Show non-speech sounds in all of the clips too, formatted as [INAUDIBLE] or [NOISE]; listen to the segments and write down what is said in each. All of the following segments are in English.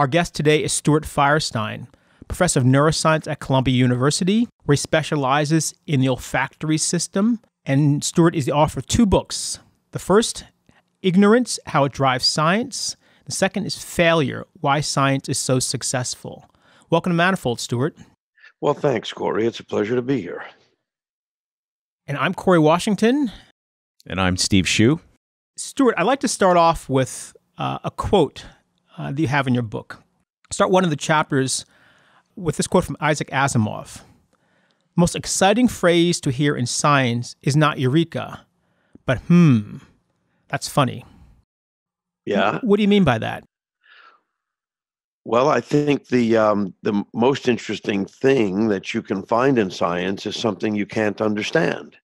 Our guest today is Stuart Firestein, professor of neuroscience at Columbia University, where he specializes in the olfactory system. And Stuart is the author of two books. The first, Ignorance How It Drives Science. The second is Failure Why Science is So Successful. Welcome to Manifold, Stuart. Well, thanks, Corey. It's a pleasure to be here. And I'm Corey Washington. And I'm Steve Hsu. Stuart, I'd like to start off with uh, a quote uh, that you have in your book. Start one of the chapters with this quote from Isaac Asimov. Most exciting phrase to hear in science is not eureka, but hmm, that's funny. Yeah. What do you mean by that? Well, I think the um, the most interesting thing that you can find in science is something you can't understand.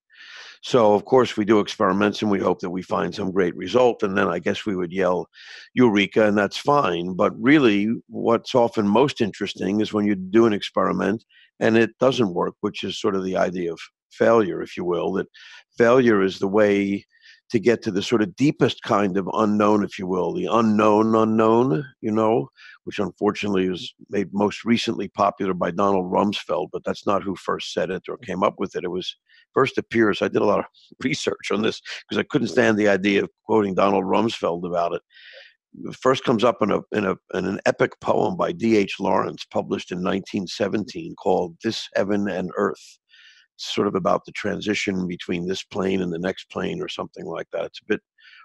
So, of course, we do experiments and we hope that we find some great result. And then I guess we would yell, Eureka, and that's fine. But really, what's often most interesting is when you do an experiment and it doesn't work, which is sort of the idea of failure, if you will, that failure is the way to get to the sort of deepest kind of unknown, if you will, the unknown unknown, you know, which unfortunately was made most recently popular by Donald Rumsfeld, but that's not who first said it or came up with it. It was first appears. I did a lot of [LAUGHS] research on this because I couldn't stand the idea of quoting Donald Rumsfeld about it. first comes up in a, in a in an epic poem by D.H. Lawrence, published in 1917, called "This Heaven and Earth." It's sort of about the transition between this plane and the next plane, or something like that. It's a bit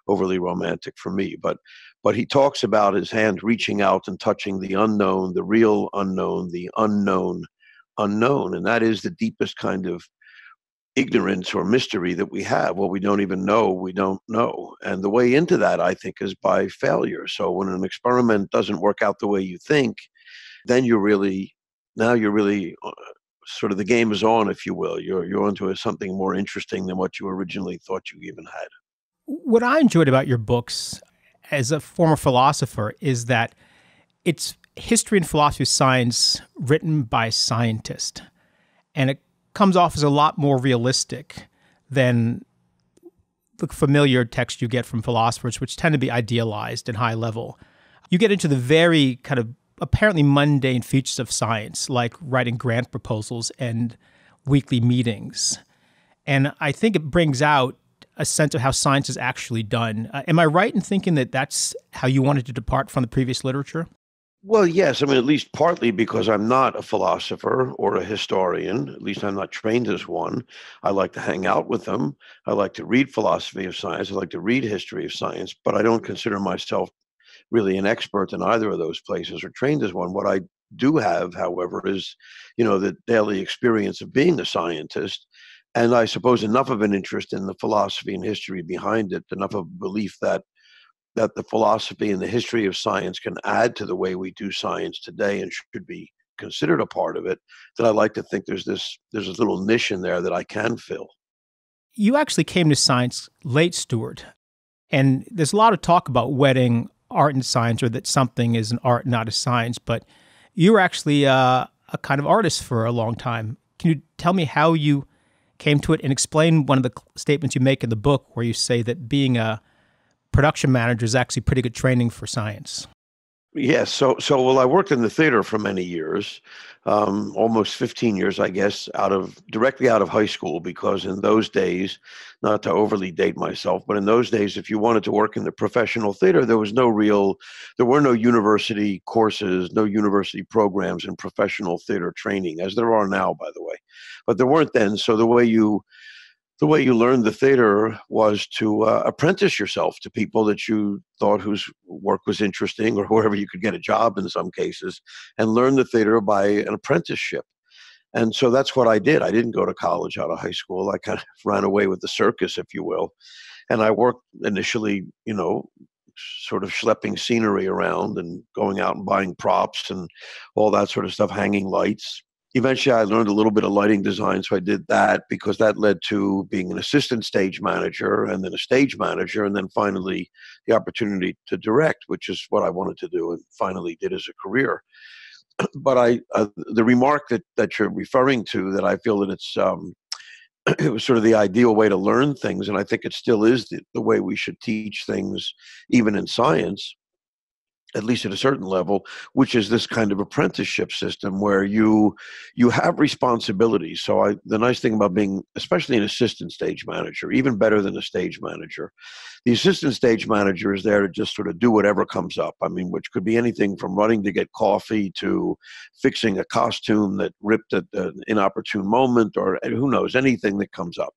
overly romantic for me, but but he talks about his hand reaching out and touching the unknown, the real unknown, the unknown unknown, and that is the deepest kind of ignorance or mystery that we have. What we don't even know, we don't know. And the way into that, I think, is by failure. So when an experiment doesn't work out the way you think, then you're really, now you're really uh, sort of the game is on, if you will. You're, you're onto something more interesting than what you originally thought you even had. What I enjoyed about your books as a former philosopher is that it's history and philosophy of science written by scientists. And it comes off as a lot more realistic than the familiar text you get from philosophers, which tend to be idealized and high level. You get into the very kind of apparently mundane features of science, like writing grant proposals and weekly meetings. And I think it brings out a sense of how science is actually done. Uh, am I right in thinking that that's how you wanted to depart from the previous literature? Well, yes. I mean, at least partly because I'm not a philosopher or a historian. At least I'm not trained as one. I like to hang out with them. I like to read philosophy of science. I like to read history of science, but I don't consider myself really an expert in either of those places or trained as one. What I do have, however, is, you know, the daily experience of being a scientist. And I suppose enough of an interest in the philosophy and history behind it, enough of belief that that the philosophy and the history of science can add to the way we do science today and should be considered a part of it that i like to think there's this there's a little niche in there that i can fill. You actually came to science late stuart and there's a lot of talk about wedding art and science or that something is an art not a science but you were actually uh, a kind of artist for a long time. Can you tell me how you came to it and explain one of the statements you make in the book where you say that being a production manager is actually pretty good training for science. Yes. So, so well, I worked in the theater for many years, um, almost 15 years, I guess, out of directly out of high school. Because in those days, not to overly date myself, but in those days, if you wanted to work in the professional theater, there was no real, there were no university courses, no university programs in professional theater training, as there are now, by the way. But there weren't then. So the way you the way you learned the theater was to uh, apprentice yourself to people that you thought whose work was interesting or [LAUGHS] wherever you could get a job in some cases and learn the theater by an apprenticeship. And so that's what i did. I didn't go to college out of high school. I kind of [LAUGHS] ran away with the circus if you will. And i worked initially you know sort of schlepping scenery around and going out and buying props and all that sort of stuff hanging lights eventually I learned a little bit of lighting design, so I did that because that led to being an assistant stage manager and then a stage manager, and then finally the opportunity to direct, which is what I wanted to do and finally did as a career. [CLEARS THROAT] but I, uh, the remark that that you're referring to, that I feel that it's um, [CLEARS THROAT] it was sort of the ideal way to learn things, and I think it still is the, the way we should teach things, even in science at least at a certain level which is this kind of apprenticeship system where you you have responsibilities so i the nice thing about being especially an assistant stage manager even better than a stage manager the assistant stage manager is there to just sort of do whatever comes up i mean which could be anything from running to get coffee to fixing a costume that ripped at an inopportune moment or who knows anything that comes up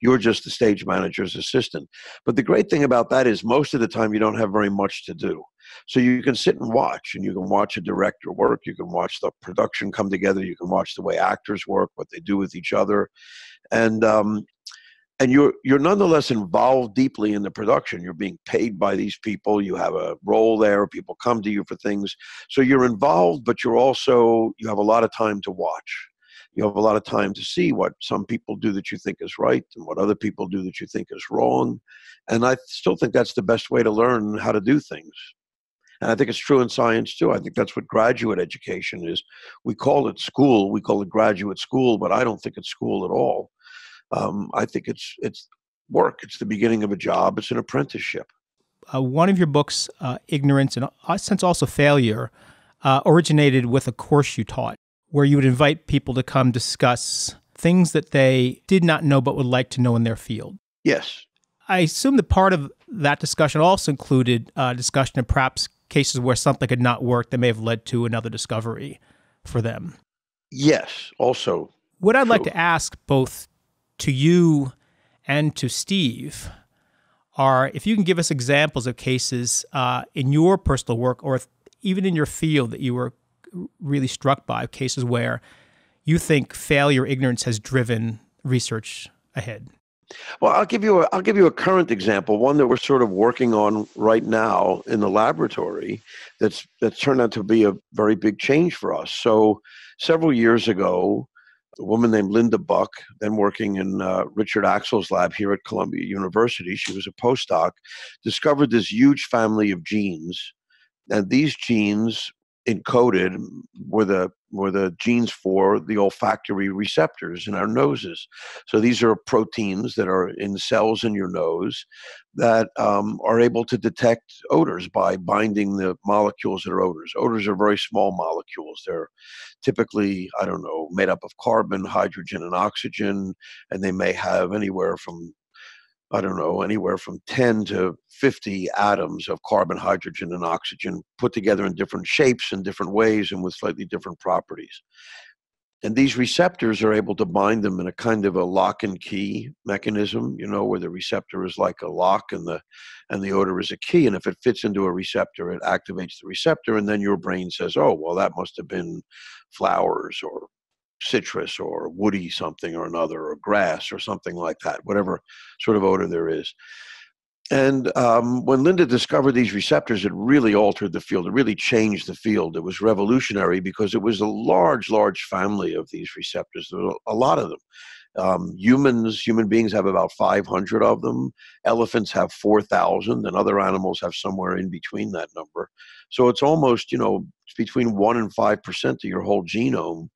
you're just the stage manager's assistant. But the great thing about that is most of the time you don't have very much to do. So you can sit and watch, and you can watch a director work. You can watch the production come together. You can watch the way actors work, what they do with each other, and um, and you're you're nonetheless involved deeply in the production. You're being paid by these people. You have a role there. People come to you for things. So you're involved, but you're also you have a lot of time to watch you have a lot of time to see what some people do that you think is right and what other people do that you think is wrong. And I still think that's the best way to learn how to do things. And I think it's true in science too. I think that's what graduate education is. We call it school, we call it graduate school, but I don't think it's school at all. Um, I think it's it's work. It's the beginning of a job. It's an apprenticeship. Uh, one of your books, uh, Ignorance and a sense also Failure, uh, originated with a course you taught where you would invite people to come discuss things that they did not know but would like to know in their field. Yes. I assume that part of that discussion also included a discussion of perhaps cases where something had not worked that may have led to another discovery for them. Yes, also. What I'd true. like to ask both to you and to Steve are if you can give us examples of cases uh, in your personal work or if, even in your field that you were really struck by cases where you think failure ignorance has driven research ahead. Well, I'll give you a I'll give you a current example, one that we're sort of working on right now in the laboratory. That's that's turned out to be a very big change for us. So, several years ago, a woman named Linda Buck, then working in uh, Richard Axel's lab here at Columbia University, she was a postdoc, discovered this huge family of genes, and these genes encoded were the were the genes for the olfactory receptors in our noses. So these are proteins that are in cells in your nose that um, are able to detect odors by binding the molecules that are odors. Odors are very small molecules. They're typically, I don't know, made up of carbon, hydrogen, and oxygen, and they may have anywhere from I don't know, anywhere from 10 to 50 atoms of carbon, hydrogen, and oxygen put together in different shapes and different ways and with slightly different properties. And these receptors are able to bind them in a kind of a lock and key mechanism, you know, where the receptor is like a lock and the and the odor is a key. And if it fits into a receptor, it activates the receptor, and then your brain says, "Oh, well, that must have been flowers or citrus or woody something or another or grass or something like that, whatever sort of odor there is. And um, when Linda discovered these receptors, it really altered the field. It really changed the field. It was revolutionary because it was a large, large family of these receptors. There were a lot of them. Um, humans, human beings have about 500 of them. Elephants have 4,000, and other animals have somewhere in between that number. So it's almost, you know, between 1 and 5% of your whole genome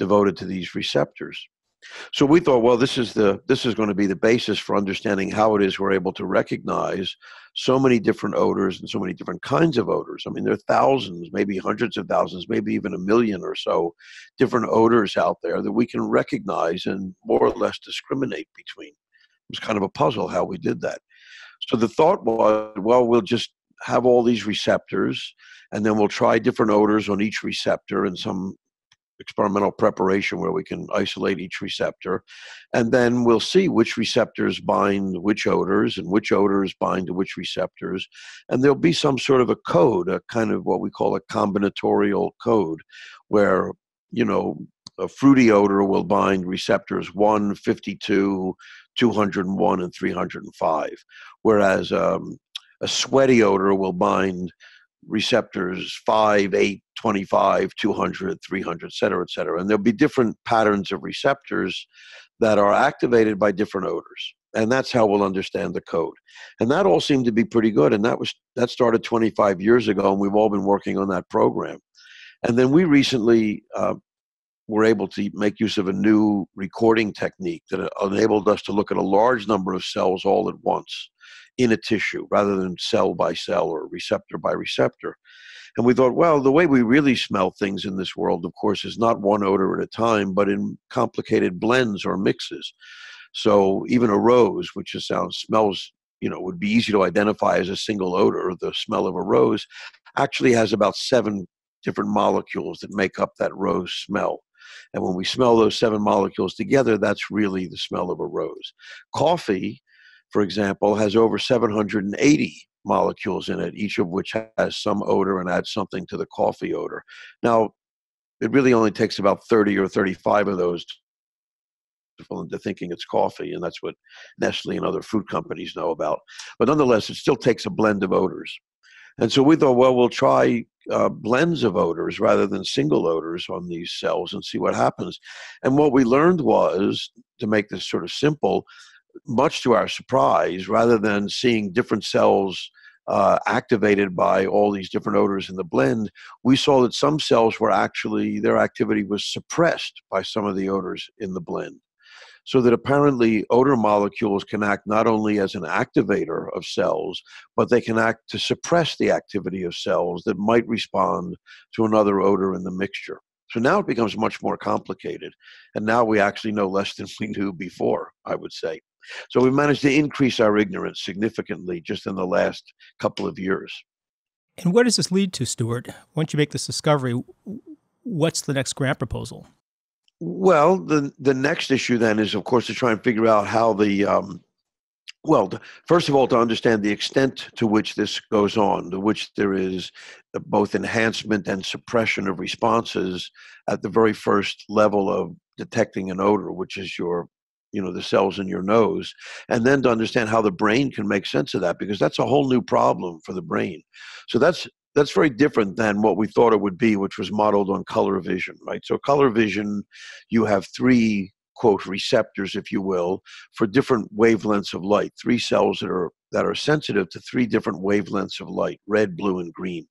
devoted to these receptors. So we thought, well, this is the this is going to be the basis for understanding how it is we're able to recognize so many different odors and so many different kinds of odors. I mean, there are thousands, maybe hundreds of thousands, maybe even a million or so different odors out there that we can recognize and more or less discriminate between. It was kind of a puzzle how we did that. So the thought was, well, we'll just have all these receptors and then we'll try different odors on each receptor and some experimental preparation where we can isolate each receptor. And then we'll see which receptors bind which odors and which odors bind to which receptors. And there'll be some sort of a code, a kind of what we call a combinatorial code, where, you know, a fruity odor will bind receptors 1, 52, 201, and 305. Whereas um, a sweaty odor will bind receptors 5, 8, 25, 200, 300, et cetera, et cetera. And there'll be different patterns of receptors that are activated by different odors. And that's how we'll understand the code. And that all seemed to be pretty good. And that was that started 25 years ago, and we've all been working on that program. And then we recently uh, were able to make use of a new recording technique that enabled us to look at a large number of cells all at once in a tissue rather than cell by cell or receptor by receptor. And we thought, well, the way we really smell things in this world, of course, is not one odor at a time, but in complicated blends or mixes. So even a rose, which just sounds smells, you know, would be easy to identify as a single odor, the smell of a rose, actually has about seven different molecules that make up that rose smell. And when we smell those seven molecules together, that's really the smell of a rose. Coffee, for example, has over 780 molecules in it, each of which has some odor and adds something to the coffee odor. Now, it really only takes about 30 or 35 of those to fall into thinking it's coffee, and that's what Nestle and other food companies know about. But nonetheless, it still takes a blend of odors. And so we thought, well, we'll try uh, blends of odors rather than single odors on these cells and see what happens. And what we learned was, to make this sort of simple, much to our surprise, rather than seeing different cells uh, activated by all these different odors in the blend, we saw that some cells were actually, their activity was suppressed by some of the odors in the blend so that apparently odor molecules can act not only as an activator of cells, but they can act to suppress the activity of cells that might respond to another odor in the mixture. So now it becomes much more complicated. And now we actually know less than we knew before, I would say. So we've managed to increase our ignorance significantly just in the last couple of years. And where does this lead to, Stuart? Once you make this discovery, what's the next grant proposal? Well, the the next issue then is, of course, to try and figure out how the um, well, first of all, to understand the extent to which this goes on, to which there is both enhancement and suppression of responses at the very first level of detecting an odor, which is your, you know, the cells in your nose, and then to understand how the brain can make sense of that, because that's a whole new problem for the brain. So that's that's very different than what we thought it would be, which was modeled on color vision, right? So, color vision, you have three quote receptors, if you will, for different wavelengths of light. Three cells that are that are sensitive to three different wavelengths of light: red, blue, and green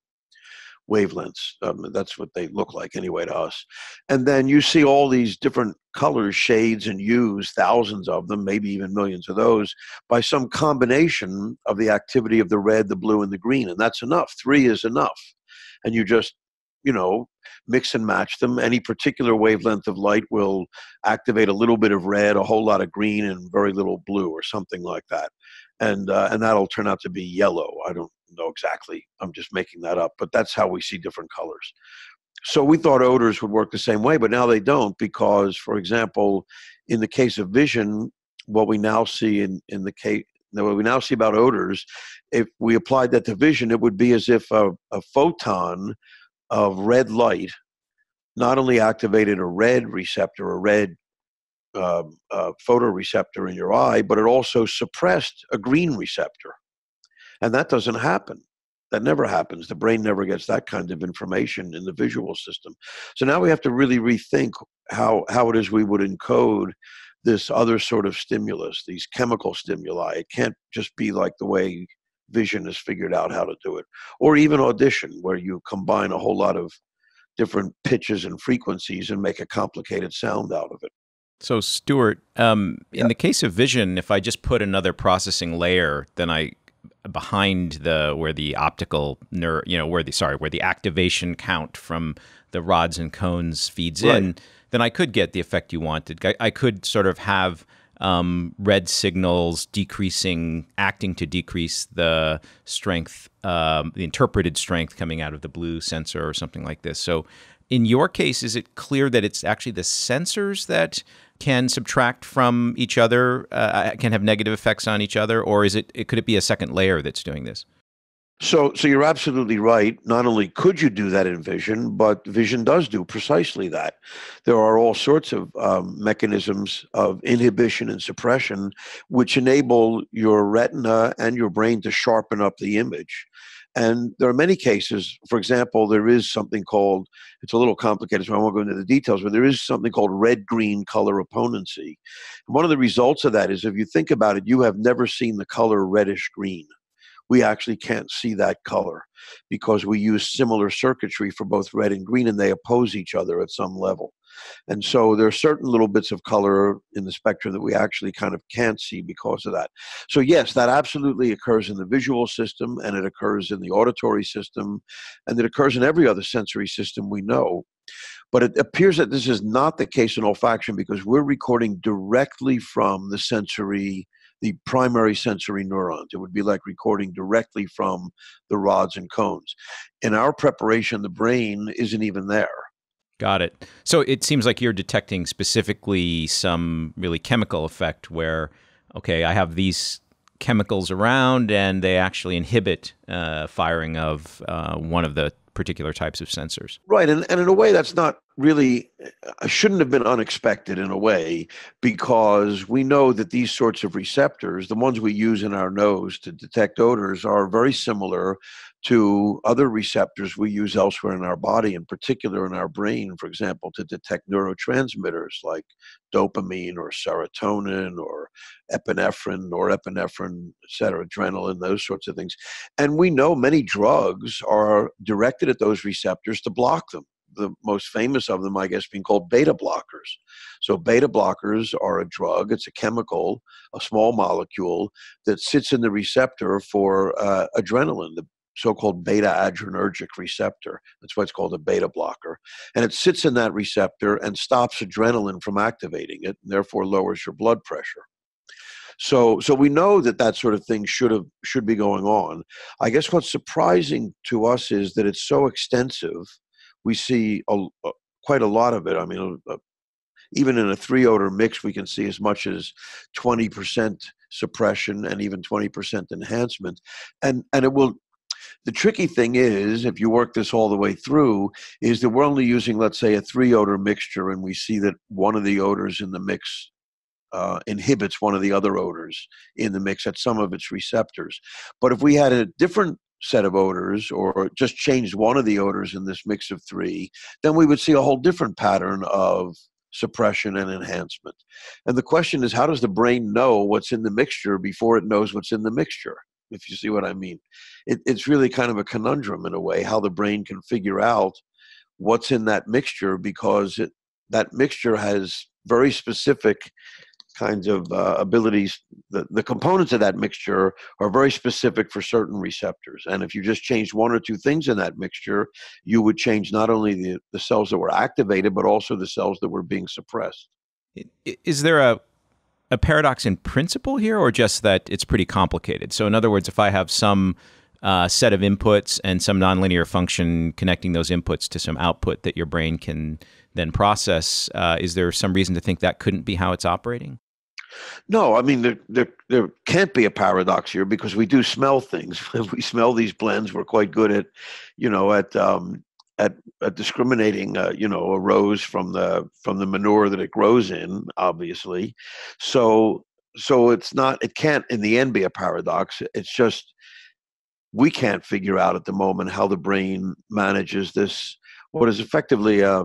wavelengths. Um, that's what they look like anyway to us. And then you see all these different colors, shades, and hues, thousands of them, maybe even millions of those, by some combination of the activity of the red, the blue, and the green. And that's enough. Three is enough. And you just you know, mix and match them. Any particular wavelength of light will activate a little bit of red, a whole lot of green, and very little blue, or something like that. And uh, and that'll turn out to be yellow. I don't know exactly. I'm just making that up, but that's how we see different colors. So we thought odors would work the same way, but now they don't because, for example, in the case of vision, what we now see in, in the case what we now see about odors, if we applied that to vision, it would be as if a, a photon of red light not only activated a red receptor, a red uh, uh, photoreceptor in your eye, but it also suppressed a green receptor. And that doesn't happen. That never happens. The brain never gets that kind of information in the visual system. So now we have to really rethink how, how it is we would encode this other sort of stimulus, these chemical stimuli. It can't just be like the way vision has figured out how to do it. Or even audition, where you combine a whole lot of different pitches and frequencies and make a complicated sound out of it. So, Stuart, um, in the case of vision, if I just put another processing layer, then I behind the where the optical nerve, you know, where the sorry, where the activation count from the rods and cones feeds right. in, then I could get the effect you wanted. I, I could sort of have um, red signals decreasing, acting to decrease the strength, um, the interpreted strength coming out of the blue sensor or something like this. So, in your case, is it clear that it's actually the sensors that can subtract from each other, uh, can have negative effects on each other, or is it, it could it be a second layer that's doing this? So, so you're absolutely right. Not only could you do that in vision, but vision does do precisely that. There are all sorts of um, mechanisms of inhibition and suppression which enable your retina and your brain to sharpen up the image. And there are many cases, for example, there is something called, it's a little complicated, so I won't go into the details, but there is something called red green color opponency. And one of the results of that is if you think about it, you have never seen the color reddish green we actually can't see that color because we use similar circuitry for both red and green and they oppose each other at some level. And so there are certain little bits of color in the spectrum that we actually kind of can't see because of that. So, yes, that absolutely occurs in the visual system and it occurs in the auditory system and it occurs in every other sensory system we know. But it appears that this is not the case in olfaction because we're recording directly from the sensory the primary sensory neurons. It would be like recording directly from the rods and cones. In our preparation, the brain isn't even there. Got it. So it seems like you're detecting specifically some really chemical effect where, okay, I have these chemicals around and they actually inhibit uh, firing of uh, one of the particular types of sensors. Right. And, and in a way, that's not really, uh, shouldn't have been unexpected in a way, because we know that these sorts of receptors, the ones we use in our nose to detect odors, are very similar to other receptors we use elsewhere in our body, in particular in our brain, for example, to detect neurotransmitters like dopamine or serotonin or epinephrine, norepinephrine, et cetera, adrenaline, those sorts of things. And we know many drugs are directed at those receptors to block them the most famous of them, I guess, being called beta blockers. So, beta blockers are a drug, it's a chemical, a small molecule that sits in the receptor for uh, adrenaline, the so-called beta adrenergic receptor. That's why it's called a beta blocker. And it sits in that receptor and stops adrenaline from activating it, and therefore lowers your blood pressure. So, so we know that that sort of thing should have should be going on. I guess what's surprising to us is that it's so extensive. We see a, a, quite a lot of it. I mean, a, even in a three odor mix, we can see as much as twenty percent suppression and even 20% enhancement and and it will the tricky thing is, if you work this all the way through, is that we're only using, let's say, a three odor mixture, and we see that one of the odors in the mix uh, inhibits one of the other odors in the mix at some of its receptors. But if we had a different set of odors or just changed one of the odors in this mix of three, then we would see a whole different pattern of suppression and enhancement. And the question is how does the brain know what's in the mixture before it knows what's in the mixture? If you see what I mean. It, it's really kind of a conundrum in a way how the brain can figure out what's in that mixture because it, that mixture has very specific kinds of uh, abilities. The, the components of that mixture are very specific for certain receptors. And if you just changed one or two things in that mixture, you would change not only the, the cells that were activated, but also the cells that were being suppressed. Is there a a paradox in principle here, or just that it's pretty complicated? So, in other words, if I have some uh, set of inputs and some nonlinear function connecting those inputs to some output that your brain can then process, uh, is there some reason to think that couldn't be how it's operating? No, I mean there, there there can't be a paradox here because we do smell things. [LAUGHS] We smell these blends, we're quite good at, you know, at um, at, at discriminating, uh, you know, a rose from the from the manure that it grows in, obviously. So so it's not it can't in the end be a paradox. It's just we can't figure out at the moment how the brain manages this what is effectively a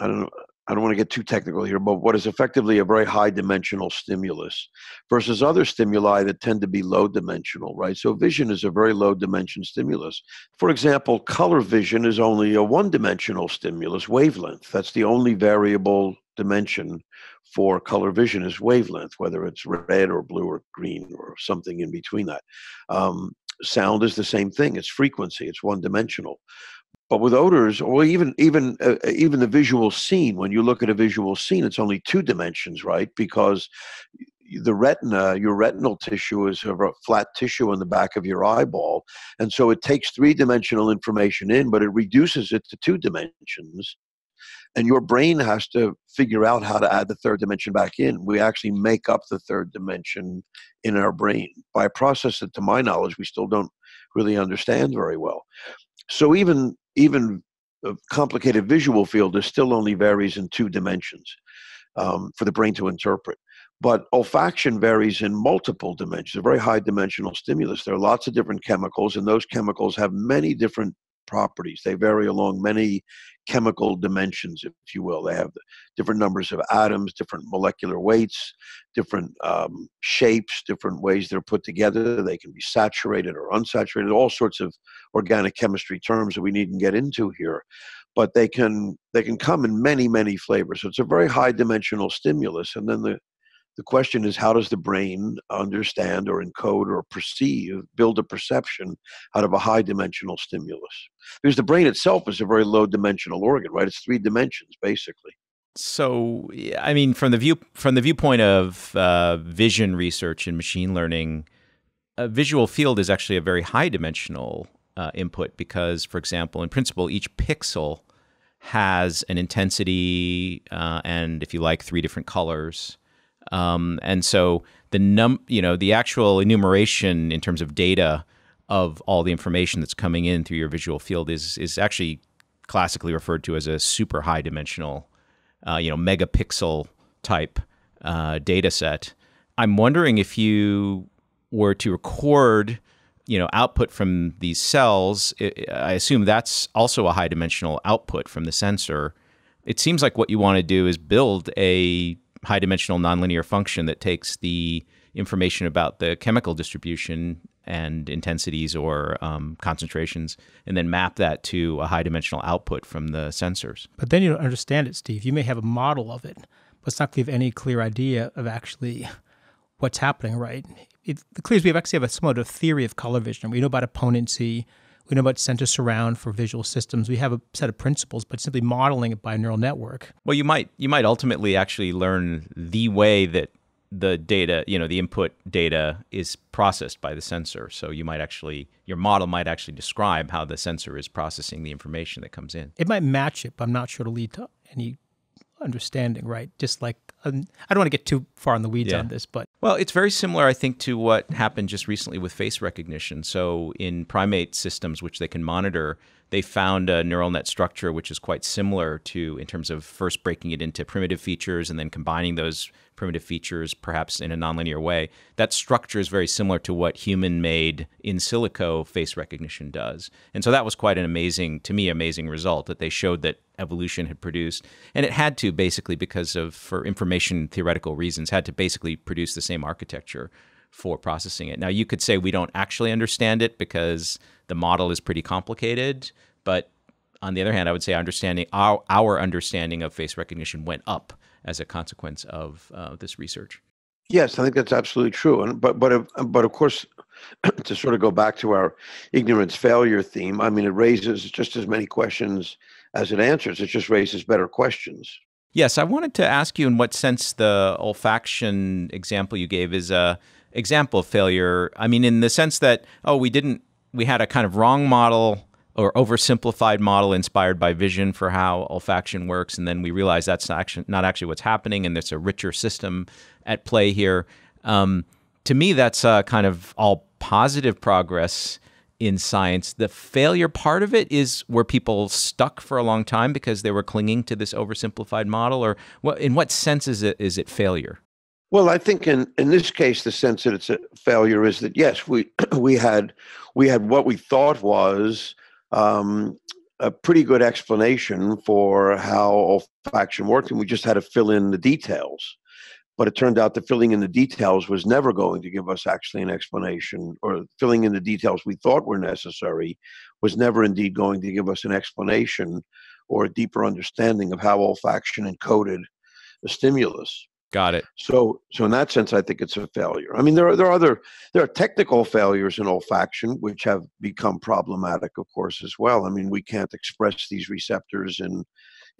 I don't know I don't want to get too technical here, but what is effectively a very high dimensional stimulus versus other stimuli that tend to be low dimensional, right? So vision is a very low dimension stimulus. For example, color vision is only a one dimensional stimulus, wavelength. That's the only variable dimension for color vision is wavelength, whether it's red or blue or green or something in between that. Um, sound is the same thing, it's frequency, it's one dimensional. But with odors, or even even uh, uh, even the visual scene, when you look at a visual scene, it's only two dimensions, right? Because the retina, your retinal tissue is a flat tissue in the back of your eyeball, and so it takes three dimensional information in, but it reduces it to two dimensions. And your brain has to figure out how to add the third dimension back in. We actually make up the third dimension in our brain by a process that, to my knowledge, we still don't really understand very well. So even even a complicated visual field is still only varies in two dimensions um, for the brain to interpret. But olfaction varies in multiple dimensions, a very high dimensional stimulus. There are lots of different chemicals, and those chemicals have many different properties. They vary along many chemical dimensions, if you will. They have different numbers of atoms, different molecular weights, different um, shapes, different ways they're put together. They can be saturated or unsaturated, all sorts of organic chemistry terms that we needn't get into here. But they can they can come in many many flavors. So it's a very high dimensional stimulus, and then the the question is, how does the brain understand or encode or perceive, build a perception out of a high dimensional stimulus? Because the brain itself is a very low dimensional organ, right? It's three dimensions, basically. So, I mean, from the view from the viewpoint of uh, vision research and machine learning, a visual field is actually a very high dimensional uh, input because, for example, in principle, each pixel has an intensity uh, and, if you like, three different colors. Um, and so the num, you know, the actual enumeration in terms of data of all the information that's coming in through your visual field is is actually classically referred to as a super high dimensional, uh, you know, megapixel type uh, data set. I'm wondering if you were to record, you know, output from these cells. I assume that's also a high dimensional output from the sensor. It seems like what you want to do is build a high dimensional nonlinear function that takes the information about the chemical distribution and intensities or um, concentrations and then map that to a high dimensional output from the sensors. But then you don't understand it, Steve. You may have a model of it, but it's not give any clear idea of actually what's happening, right? It, the clear is we actually have a somewhat of theory of color vision. We know about opponency, we know about center surround for visual systems. We have a set of principles, but simply modeling it by a neural network. Well, you might you might ultimately actually learn the way that the data, you know, the input data is processed by the sensor. So you might actually your model might actually describe how the sensor is processing the information that comes in. It might match it, but I'm not sure to lead to any understanding, right? Just like um, I don't want to get too far in the weeds yeah. on this, but well, it's very similar, I think, to what happened just recently with face recognition. So in primate systems, which they can monitor, they found a neural net structure which is quite similar to in terms of first breaking it into primitive features and then combining those primitive features perhaps in a nonlinear way. That structure is very similar to what human made in silico face recognition does. And so that was quite an amazing, to me, amazing result that they showed that evolution had produced. And it had to basically because of, for information theoretical reasons, had to basically produce the same architecture for processing it. Now, you could say we don't actually understand it because the model is pretty complicated, but on the other hand, I would say understanding our, our understanding of face recognition went up as a consequence of uh, this research. Yes, I think that's absolutely true. And but but but of course, [CLEARS THROAT] to sort of go back to our ignorance failure theme, I mean, it raises just as many questions as it answers. It just raises better questions. Yes, I wanted to ask you in what sense the olfaction example you gave is a example of failure. I mean, in the sense that oh, we didn't we had a kind of wrong model or oversimplified model inspired by vision for how olfaction works, and then we realized that's not actually, what's happening, and there's a richer system at play here. Um, to me, that's uh, kind of all positive progress in science. The failure part of it is where people stuck for a long time because they were clinging to this oversimplified model, or what? In what sense is it is it failure? Well, I think in, in this case, the sense that it's a failure is that yes, we [CLEARS THROAT] we had we had what we thought was um, a pretty good explanation for how olfaction worked, and we just had to fill in the details. But it turned out that filling in the details was never going to give us actually an explanation, or filling in the details we thought were necessary was never indeed going to give us an explanation or a deeper understanding of how olfaction encoded the stimulus. Got it. So, so in that sense, I think it's a failure. I mean, there are there are other there are technical failures in olfaction which have become problematic, of course, as well. I mean, we can't express these receptors in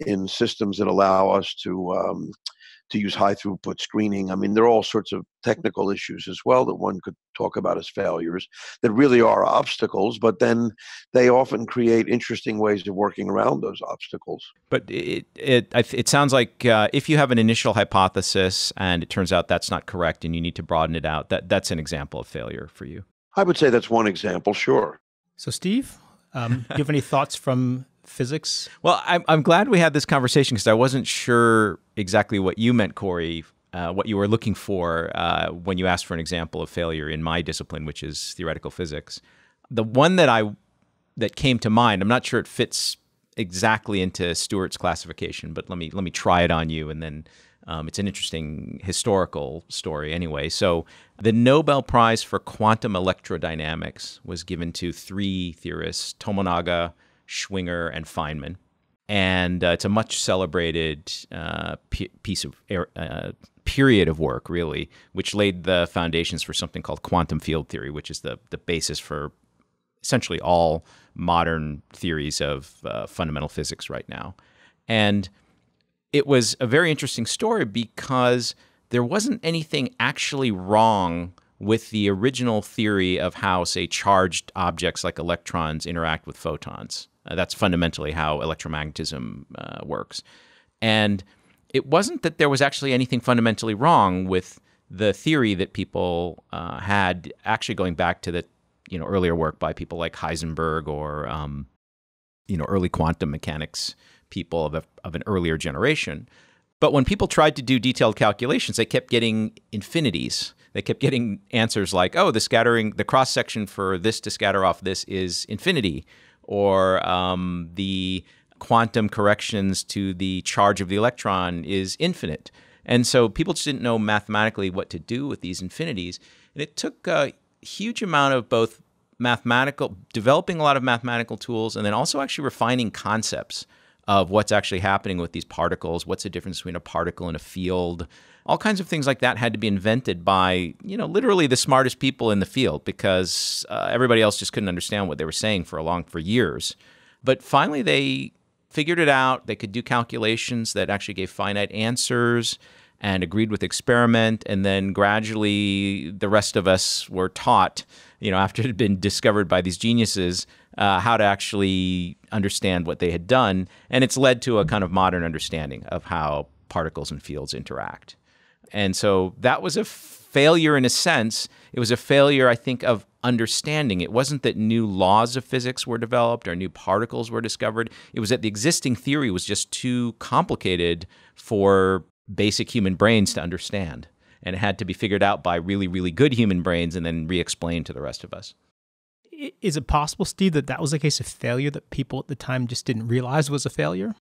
in systems that allow us to um, to use high throughput screening. I mean, there are all sorts of technical issues as well that one could talk about as failures that really are obstacles, but then they often create interesting ways of working around those obstacles. But it it it sounds like uh, if you have an initial hypothesis and it turns out that's not correct and you need to broaden it out, that that's an example of failure for you. I would say that's one example, sure. So, Steve, um, do you have any thoughts from physics? Well, I'm, I'm glad we had this conversation because I wasn't sure exactly what you meant, Corey, uh, what you were looking for uh, when you asked for an example of failure in my discipline, which is theoretical physics. The one that I that came to mind. I'm not sure it fits exactly into Stuart's classification, but let me let me try it on you, and then um, it's an interesting historical story anyway. So the Nobel Prize for Quantum Electrodynamics was given to three theorists: Tomonaga, Schwinger, and Feynman. And uh, it's a much celebrated uh, piece of uh, period of work, really, which laid the foundations for something called quantum field theory, which is the the basis for essentially all modern theories of uh, fundamental physics right now. And it was a very interesting story because there wasn't anything actually wrong with the original theory of how, say, charged objects like electrons interact with photons. Uh, that's fundamentally how electromagnetism uh, works. And it wasn't that there was actually anything fundamentally wrong with the theory that people uh, had, actually going back to the you know earlier work by people like Heisenberg or um, you know early quantum mechanics people of, a, of an earlier generation. But when people tried to do detailed calculations, they kept getting infinities. They kept getting answers like, "Oh, the scattering, the cross section for this to scatter off this is infinity," or um, the quantum corrections to the charge of the electron is infinite. And so people just didn't know mathematically what to do with these infinities. And it took a huge amount of both mathematical, developing a lot of mathematical tools, and then also actually refining concepts of what's actually happening with these particles. What's the difference between a particle and a field? All kinds of things like that had to be invented by, you know, literally the smartest people in the field because uh, everybody else just couldn't understand what they were saying for a long for years. But finally, they figured it out. They could do calculations that actually gave finite answers and agreed with experiment. And then gradually, the rest of us were taught, you know, [LAUGHS] after it had been discovered by these geniuses, uh, how to actually understand what they had done. And it's led to a kind of modern understanding of how particles and fields interact. And so that was a failure in a sense. It was a failure, I think, of understanding. It wasn't that new laws of physics were developed or new particles were discovered. It was that the existing theory was just too complicated for basic human brains to understand. And it had to be figured out by really, really good human brains and then re explained to the rest of us. Is it possible, Steve, that that was a case of failure that people at the time just didn't realize was a failure?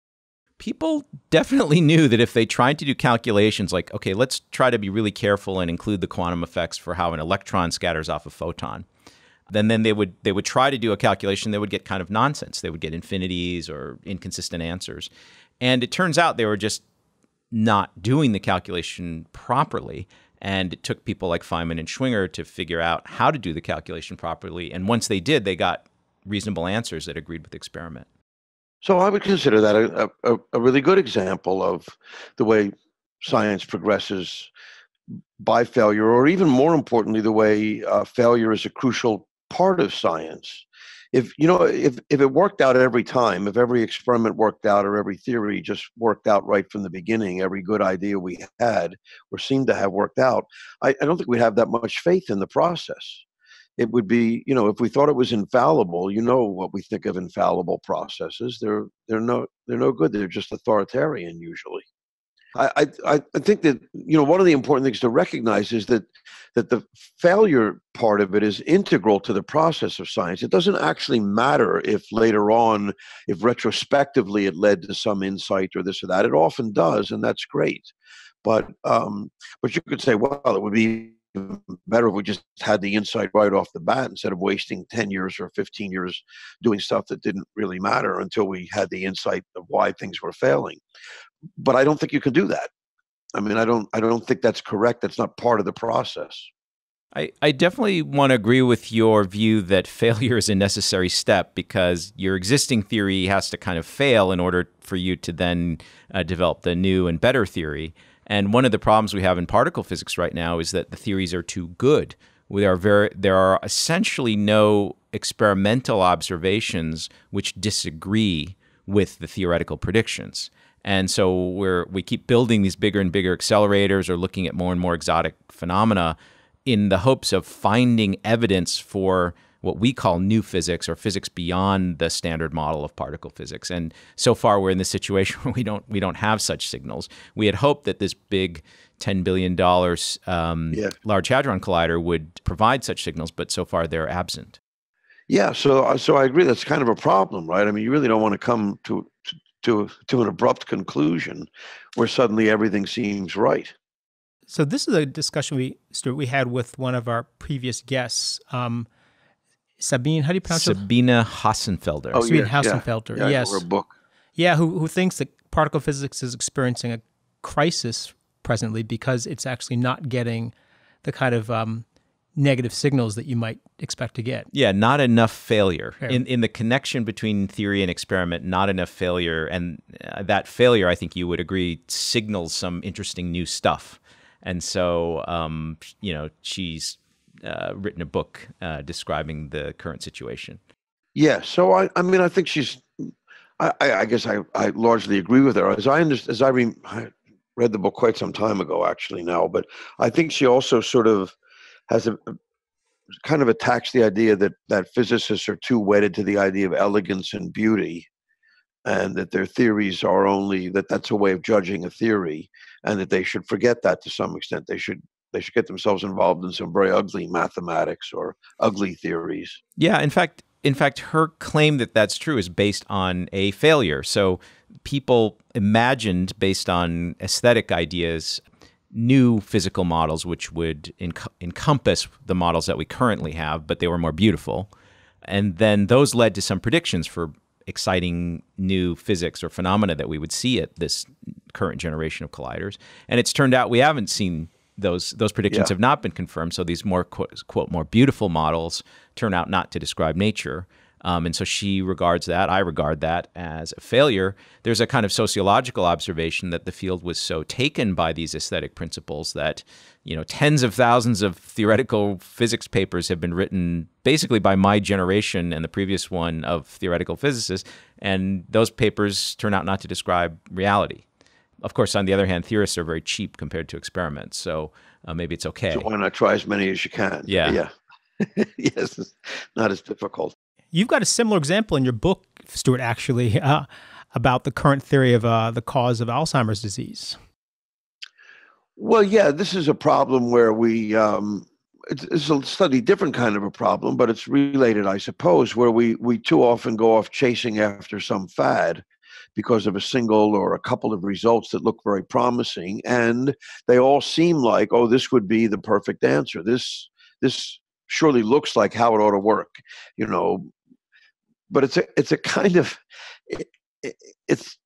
People definitely [LAUGHS] knew that if they tried to do calculations like, okay, let's try to be really careful and include the quantum effects for how an electron scatters off a photon, then then they would they would try to do a calculation they would get kind of nonsense they would get infinities or inconsistent answers and it turns out they were just not doing the calculation properly. And it took people like Feynman and Schwinger to figure out how to do the calculation properly. And once they did, they got reasonable answers that agreed with the experiment. So I would consider that a, a, a really good example of the way science progresses by failure, or even more importantly, the way uh, failure is a crucial part of science. If you know if if it worked out every time if every experiment worked out or every theory just worked out right from the beginning every good idea we had or seemed to have worked out i, I don't think we'd have that much faith in the process it would be you know if we thought it was infallible you know what we think of infallible processes they're they're no they're no good they're just authoritarian usually I, I, I think that you know one of the important things to recognize is that that the failure part of it is integral to the process of science. It doesn't actually matter if later on, if retrospectively it led to some insight or this or that. It often does, and that's great. But um, but you could say, well, it would be better if we just had the insight right off the bat instead of wasting 10 years or 15 years doing stuff that didn't really matter until we had the insight of why things were failing but I don't think you can do that. I mean, I don't I don't think that's correct. That's not part of the process. I, I definitely want to agree with your view that [LAUGHS] failure is a necessary step because your existing theory has to kind of fail in order for you to then uh, develop the new and better theory. And one of the problems we have in particle physics right now is that the theories are too good. There are very there are essentially no experimental observations which disagree with the theoretical predictions. And so we're we keep building these bigger and bigger accelerators or looking at more and more exotic phenomena in the hopes of finding evidence for what we call new physics or physics beyond the standard model of particle physics. And so far we're in this situation [LAUGHS] where we don't we don't have such signals. We had hoped that this big $10 billion um, yeah. Large Hadron Collider would provide such signals, but so far they're absent. Yeah, so uh, so I agree. That's kind of a problem, right? I mean, you really don't want to come to to to an abrupt conclusion where suddenly everything seems right. So this is a discussion we Stuart we had with one of our previous guests, um, Sabine. How do you pronounce Sabine it? Hossenfelder. Oh, Sabine yeah, Hossenfelder. Yeah, yes, her book. Yeah, who who thinks that particle physics is experiencing a crisis presently because it's actually not getting the kind of um, negative signals that you might expect to get. Yeah, not enough failure in in the connection between theory and experiment. Not enough failure, and uh, that failure, I think you would agree, signals some interesting new stuff. And so, um, you know, she's uh, written a book uh, describing the current situation. Yeah. So I, I mean, I think she's. I, I guess I, I largely agree with her. As I understand, as I, re, I read the book quite some time ago, actually now, but I think she also sort of has a kind of attacks the idea that that physicists are too wedded to the idea of elegance and beauty and that their theories are only that that's a way of judging a theory and that they should forget that to some extent they should they should get themselves involved in some very ugly mathematics or ugly theories yeah in fact in fact her claim that that's true is based on a failure so people imagined based on aesthetic ideas new physical models which would enc- encompass the models that we currently have, but they were more beautiful. And then those led to some predictions for exciting new physics or phenomena that we would see at this current generation of colliders. And it's turned out we haven't seen those those predictions yeah. have not been confirmed. So these more quote, quote more beautiful models turn out not to describe nature. Um, and so she regards that, I regard that as a failure. There's a kind of sociological observation that the field was so taken by these aesthetic principles that, you know, tens of thousands of theoretical physics papers have been written basically by my generation and the previous one of theoretical physicists. And those papers turn out not to describe reality. Of course, on the other hand, theorists are very cheap compared to experiments. So uh, maybe it's okay. So why not try as many as you can? Yeah. Yeah. [LAUGHS] yes, it's not as difficult. You've got a similar example in your book, Stuart, actually, [LAUGHS] uh, about the current theory of uh, the cause of Alzheimer's disease. Well, yeah, this is a problem where we, um, it's, it's, a slightly different kind of a problem, but it's related, I suppose, where we, we too often go off chasing after some fad because of a single or a couple of results that look very promising and they all seem like oh this would be the perfect answer this this surely looks like how it ought to work you know but it's a it's a kind of it, it, it's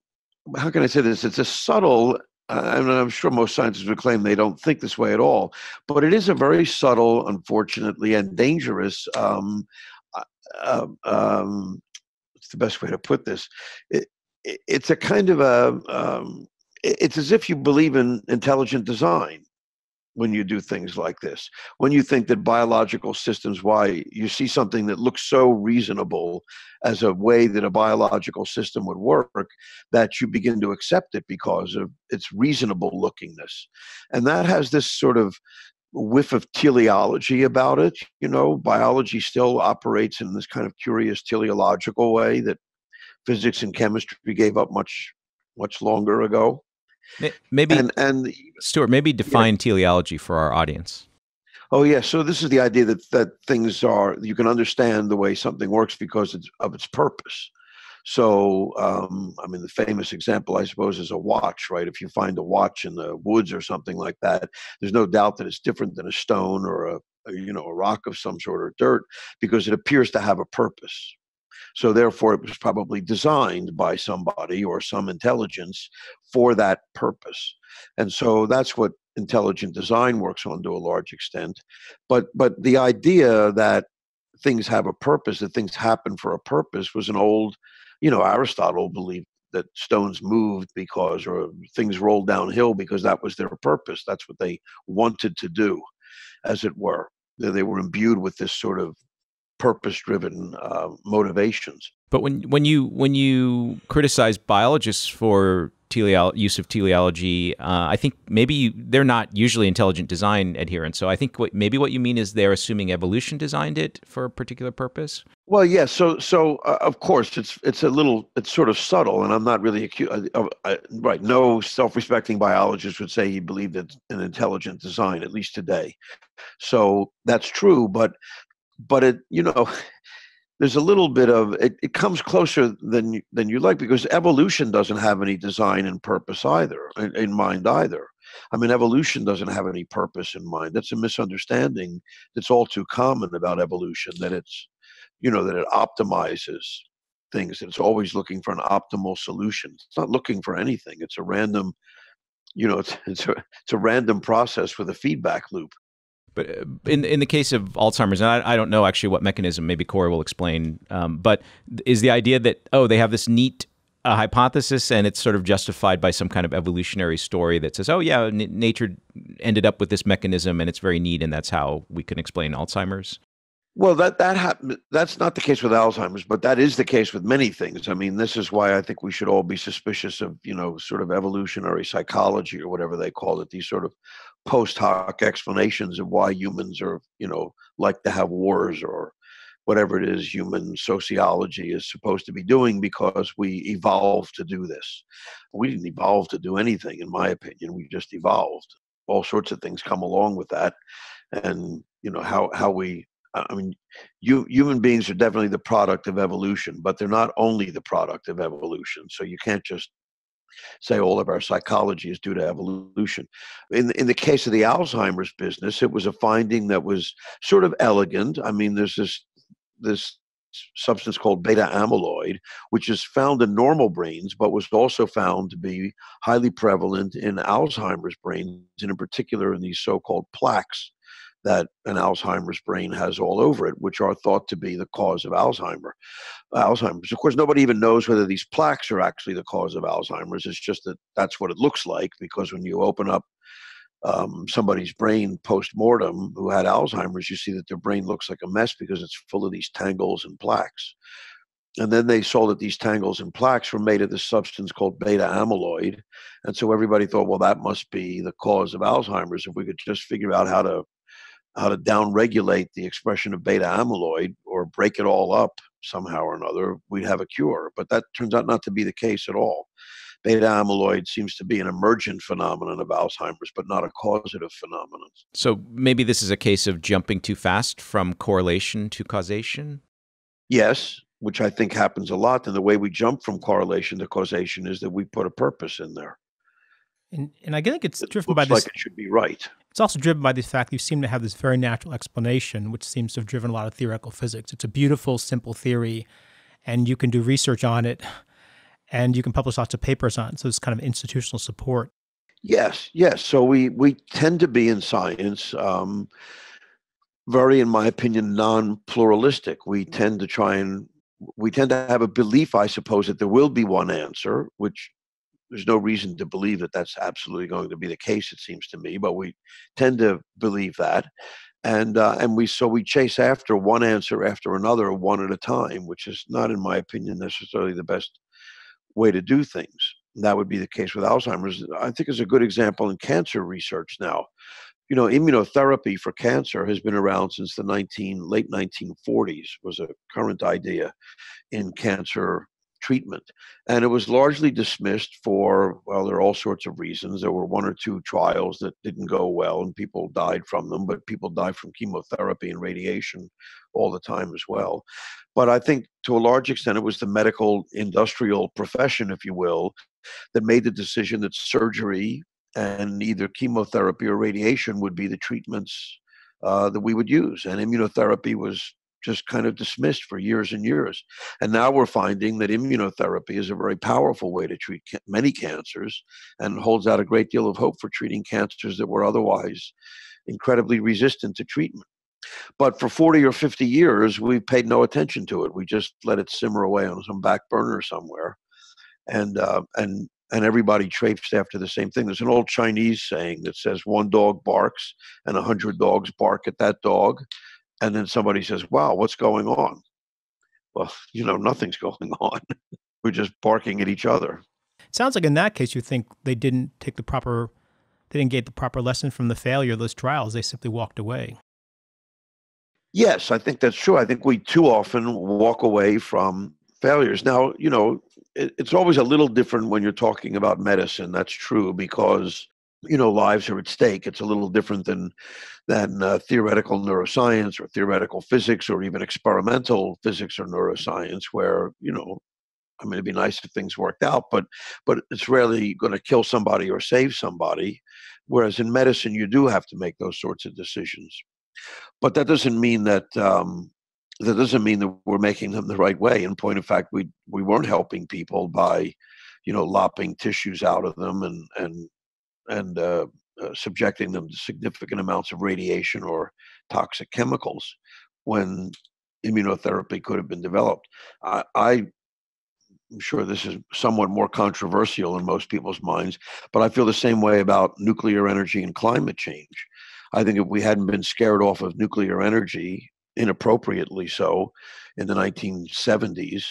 how can I say this? It's a subtle. Uh, I'm sure most scientists would claim they don't think this way at all, but it is a very subtle, unfortunately, and dangerous. Um, uh, um, what's the best way to put this? It, it's a kind of a. Um, it's as if you believe in intelligent design when you do things like this. When you think that biological systems, why you see something that looks so reasonable as a way that a biological system would work, that you begin to accept it because of its reasonable lookingness. And that has this sort of whiff of teleology about it. You know, biology still operates in this kind of curious teleological way that physics and chemistry gave up much, much longer ago. Maybe and, and Stuart, maybe define yeah. teleology for our audience. Oh yeah, so this is the idea that that things are you can understand the way something works because it's, of its purpose. So, um, I mean, the famous example, I suppose, is a watch, right? If you find a watch in the woods or something like that, there's no doubt that it's different than a stone or a, a you know a rock of some sort or dirt because it appears to have a purpose, so therefore, it was probably designed by somebody or some intelligence for that purpose. And so that's what intelligent design works on to a large extent. But but the idea that things have a purpose, that things happen for a purpose, was an old, you know, Aristotle believed that stones moved because or things rolled downhill because that was their purpose. That's what they wanted to do, as it were. They were imbued with this sort of purpose-driven uh, motivations. But when when you when you criticize biologists for teleolo- use of teleology, uh, I think maybe you, they're not usually intelligent design adherents. So I think what, maybe what you mean is they're assuming evolution designed it for a particular purpose. Well, yes. Yeah, so so uh, of course it's it's a little it's sort of subtle, and I'm not really acute. Uh, uh, right? No self-respecting biologist would say he believed in an intelligent design, at least today. So that's true, but but it you know [LAUGHS] there's a little bit of it, it comes closer than than you like because evolution doesn't have any design and purpose either in, in mind either. I mean, evolution doesn't have any purpose in mind. That's a misunderstanding that's all too common about evolution. That it's, you know, that it optimizes things. That it's always looking for an optimal solution. It's not looking for anything. It's a random, you know, [LAUGHS] it's it's a, it's a random process with a feedback loop. But uh, in in the case of Alzheimer's, and I, I don't know actually what mechanism. Maybe Corey will explain. Um, but is the idea that oh they have this neat uh, hypothesis and it's sort of justified by some kind of evolutionary story that says oh yeah n- nature ended up with this mechanism and it's very neat and that's how we can explain Alzheimer's. Well, that that happen, that's not the case with Alzheimer's, but that is the case with many things. I mean, this is why I think we should all be suspicious of you know sort of evolutionary psychology or whatever they call it. These sort of post hoc explanations of why humans are you know like to have wars or whatever it is human sociology is supposed to be doing because we evolved to do this. We didn't evolve to do anything, in my opinion. We just evolved. All sorts of things come along with that, and you know how how we I mean, you, human beings are definitely the product of evolution, but they're not only the product of evolution. So you can't just say all of our psychology is due to evolution. In in the case of the Alzheimer's business, it was a finding that was sort of elegant. I mean, there's this this substance called beta amyloid, which is found in normal brains, but was also found to be highly prevalent in Alzheimer's brains, and in particular in these so-called plaques that an Alzheimer's brain has all over it, which are thought to be the cause of Alzheimer. Alzheimer's. Of course, nobody even knows whether these plaques are actually the cause of Alzheimer's. It's just that that's what it looks like because when you open up um, somebody's brain post mortem who had Alzheimer's, you see that their brain looks like a mess because it's full of these tangles and plaques. And then they saw that these tangles and plaques were made of this substance called beta amyloid. And so everybody thought, well, that must be the cause of Alzheimer's. If we could just figure out how to how to downregulate the expression of beta amyloid or break it all up somehow or another, we'd have a cure. But that turns out not to be the case at all. Beta amyloid seems to be an emergent phenomenon of Alzheimer's, but not a causative phenomenon. So maybe this is a case of jumping too fast from correlation to causation? Yes, which I think happens a lot. And the way we jump from correlation to causation is that we put a purpose in there. And, and I think it's it driven by this. like it should be right. It's also driven by the fact you seem to have this very natural explanation, which seems to have driven a lot of theoretical physics. It's a beautiful, simple theory, and you can do research on it, and you can publish lots of papers on it. So it's kind of institutional support. Yes, yes. So we we tend to be in science. Um, very, in my opinion, non-pluralistic. We tend to try and we tend to have a belief, I suppose, that there will be one answer, which there's no reason to believe that that's absolutely going to be the case. It seems to me, but we tend to believe that, and uh, and we so we chase after one answer after another, one at a time, which is not, in my opinion, necessarily the best way to do things. that would be the case with Alzheimer's. I think is a good example in cancer research now. You know, immunotherapy for cancer has been around since the 19 late 1940s. Was a current idea in cancer treatment. And it was largely dismissed for, well, there are all sorts of reasons. There were one or two trials that didn't go well and people died from them, but people die from chemotherapy and radiation all the time as well. But I think to a large extent, it was the medical industrial profession, if you will, that made the decision that surgery and either chemotherapy or radiation would be the treatments uh, that we would use. And immunotherapy was just kind of dismissed for years and years. And now we're finding that immunotherapy is a very powerful way to treat ca- many cancers and holds out a great deal of hope for treating cancers that were otherwise incredibly resistant to treatment. But for 40 or 50 years, we've paid no attention to it. We just let it simmer away on some back burner somewhere. And, uh, and, and everybody traipsed after the same thing. There's an old Chinese saying that says one dog barks and a hundred dogs bark at that dog and then somebody says, "Wow, what's going on?" Well, [LAUGHS] you know, nothing's [LAUGHS] going on. We're just barking at each other. It sounds like in that case, you think they didn't take the proper, they didn't get the proper lesson from the failure of those trials. They simply walked away. Yes, I think that's true. I think we too often walk away from failures. Now, you know, it, it's always a little different when you're talking about medicine. That's true because you know lives are at stake. It's a little different than than uh, theoretical neuroscience or theoretical physics or even experimental physics or neuroscience, where you know I mean, it'd be nice if things worked out, but but it's rarely going to kill somebody or save somebody. Whereas in medicine, you do have to make those sorts of decisions. But that doesn't mean that um, that doesn't mean that we're making them the right way. In point of fact, we we weren't helping people by, you know, lopping tissues out of them and and and uh, uh, subjecting them to significant amounts of radiation or toxic chemicals when immunotherapy could have been developed. I, I'm sure this is somewhat more controversial in most people's minds, but I feel the same way about nuclear energy and climate change. I think if we hadn't been scared off of nuclear energy, inappropriately so, in the 1970s,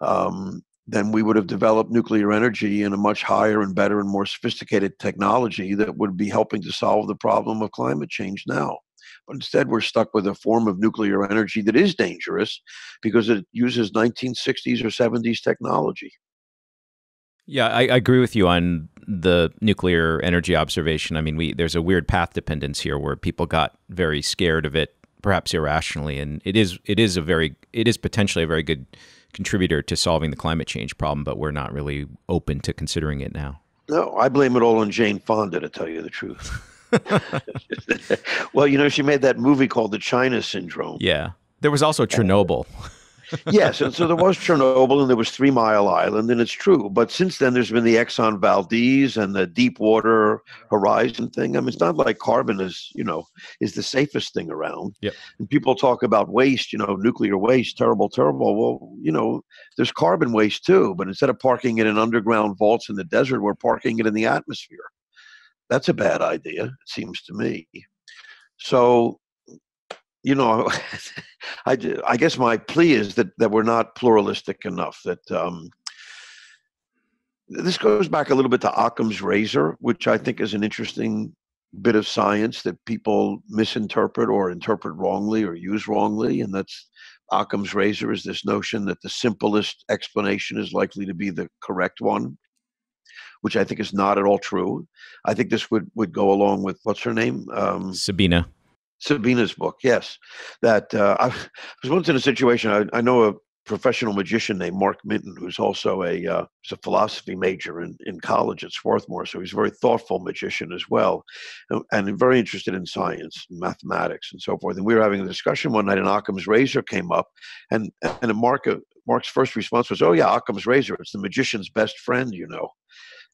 um, then we would have developed nuclear energy in a much higher and better and more sophisticated technology that would be helping to solve the problem of climate change now. But instead, we're stuck with a form of nuclear energy that is dangerous because it uses 1960s or 70s technology. Yeah, I, I, agree with you on the nuclear energy observation. I mean, we there's a weird path dependence here where people got very scared of it, perhaps irrationally, and it is it is a very it is potentially a very good contributor to solving the climate change problem, but we're not really open to considering it now. No, I blame it all on Jane Fonda, to tell you the truth. [LAUGHS] [LAUGHS] well, you know, she made that movie called The China Syndrome. Yeah. There was also Chernobyl. Yes, and so there was Chernobyl and there was Three Mile Island, and it's true. But since then, there's been the Exxon Valdez and the Deepwater Horizon thing. I mean, it's not like carbon is, you know, is the safest thing around. Yep. And people talk about waste, you know, nuclear waste, terrible, terrible. Well, you know, there's carbon waste too, but instead of parking it in underground vaults in the desert, we're parking it in the atmosphere. That's a bad idea, it seems to me. So, you know, [LAUGHS] I, I guess my plea is that, that we're not pluralistic enough, that um, this goes back a little bit to Occam's razor, which I think is an interesting bit of science that people misinterpret or interpret wrongly or use wrongly. And that's Occam's razor is this notion that the simplest explanation is likely to be the correct one which I think is not at all true. I think this would would go along with what's her name, um, Sabina. Sabina's book, yes. That uh, I was once in a situation. I, I, know a professional magician named Mark Mitton, who's also a uh, a philosophy major in, in college at Swarthmore. So he's a very thoughtful magician as well, and, and very interested in science, and mathematics, and so forth. And we were having a discussion one night, and Occam's razor came up, and and Mark uh, Mark's first response was, "Oh yeah, Occam's razor. It's the magician's best friend, you know."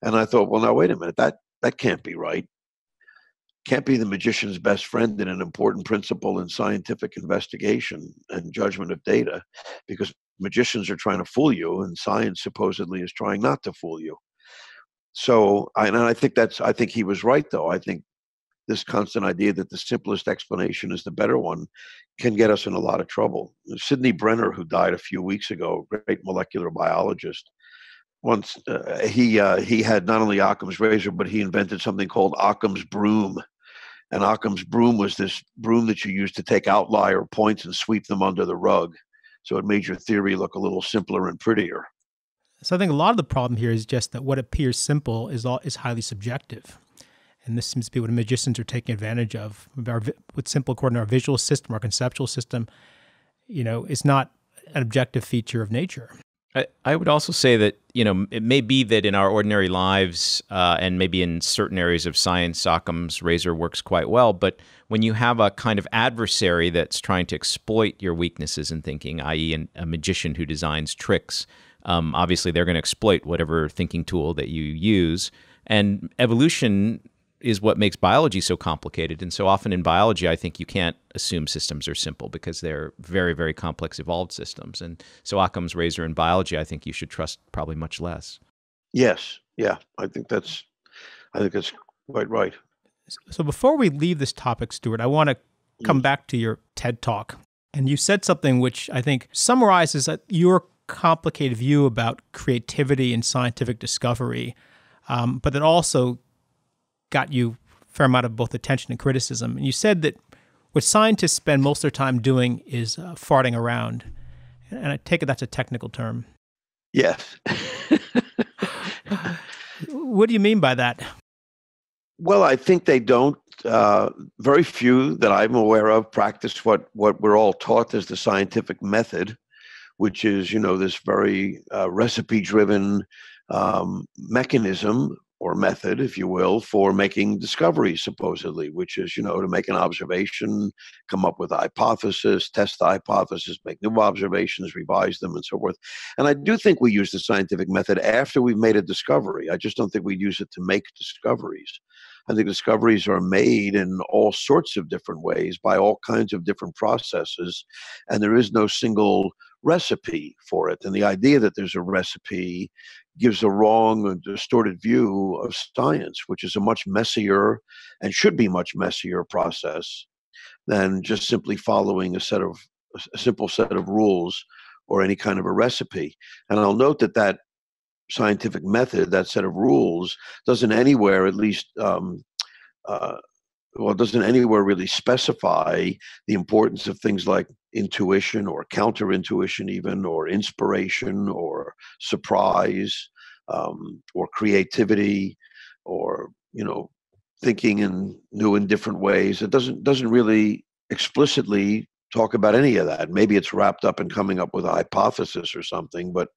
And I thought, well, now wait a minute, that that can't be right. Can't be the magician's best friend in an important principle in scientific investigation and judgment of data, because magicians are trying to fool you, and science supposedly is trying not to fool you. So, and I think that's, I think he was right, though. I think this constant idea that the simplest explanation is the better one can get us in a lot of trouble. Sidney Brenner, who died a few weeks ago, great molecular biologist, once uh, he uh, he had not only Occam's razor, but he invented something called Occam's broom. And Occam's broom was this broom that you used to take outlier points and sweep them under the rug. So it made your theory look a little simpler and prettier. So I think a lot of the problem here is just that what appears simple is all, is highly subjective. And this seems to be what magicians are taking advantage of. Our, what's simple according to our visual system, our conceptual system, you know, is not an objective feature of nature. I, I would also say that you know it may be that in our ordinary lives uh, and maybe in certain areas of science, Occam's razor works quite well. But when you have a kind of adversary that's trying to exploit your weaknesses in thinking, i.e., an, a magician who designs tricks, um, obviously they're going to exploit whatever thinking tool that you use. And evolution is what makes biology so complicated. And so often in biology, I think you can't assume systems are simple because they're very, very complex, evolved systems. And so Occam's razor in biology, I think you should trust probably much less. Yes. Yeah. I think that's, I think that's quite right. So before we leave this topic, Stuart, I want to come back to your TED talk. And you said something which I think summarizes your complicated view about creativity and scientific discovery, um, but that also got you a fair amount of both attention and criticism. And you said that what scientists spend most of their time doing is uh, farting around. And I take it that's a technical term. Yes. [LAUGHS] what do you mean by that? Well, I think they don't. Uh, very few that I'm aware of practice what what we're all taught as the scientific method, which is you know this very uh, recipe driven um, mechanism or method, if you will, for making discoveries, supposedly, which is, you know, to make an observation, come up with a hypothesis, test the hypothesis, make new observations, revise them, and so forth. And I do think we use the scientific method after we've made a discovery. I just don't think we use it to make discoveries. I think discoveries are made in all sorts of different ways by all kinds of different processes, and there is no single recipe for it. And the idea that there's a recipe gives a wrong and distorted view of science, which is a much messier and should be much messier process than just simply following a set of a simple set of rules or any kind of a recipe. And I'll note that that scientific method, that set of rules, doesn't anywhere, at least, um, uh, well, it doesn't anywhere really specify the importance of things like intuition or counterintuition, even, or inspiration or surprise um, or creativity or, you know, thinking in new and different ways. It doesn't doesn't really explicitly talk about any of that. Maybe it's wrapped up in coming up with a hypothesis or something, but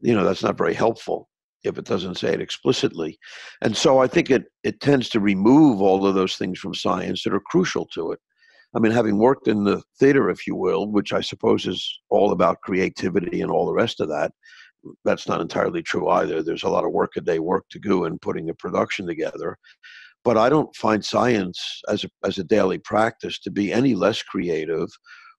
you know that's not very helpful if it doesn't say it explicitly. And so I think it it tends to remove all of those things from science that are crucial to it. I mean, having worked in the theater, if you will, which I suppose is all about creativity and all the rest of that, that's not entirely true either. There's a lot of work a day work to do in putting a production together. But I don't find science as a, as a daily practice to be any less creative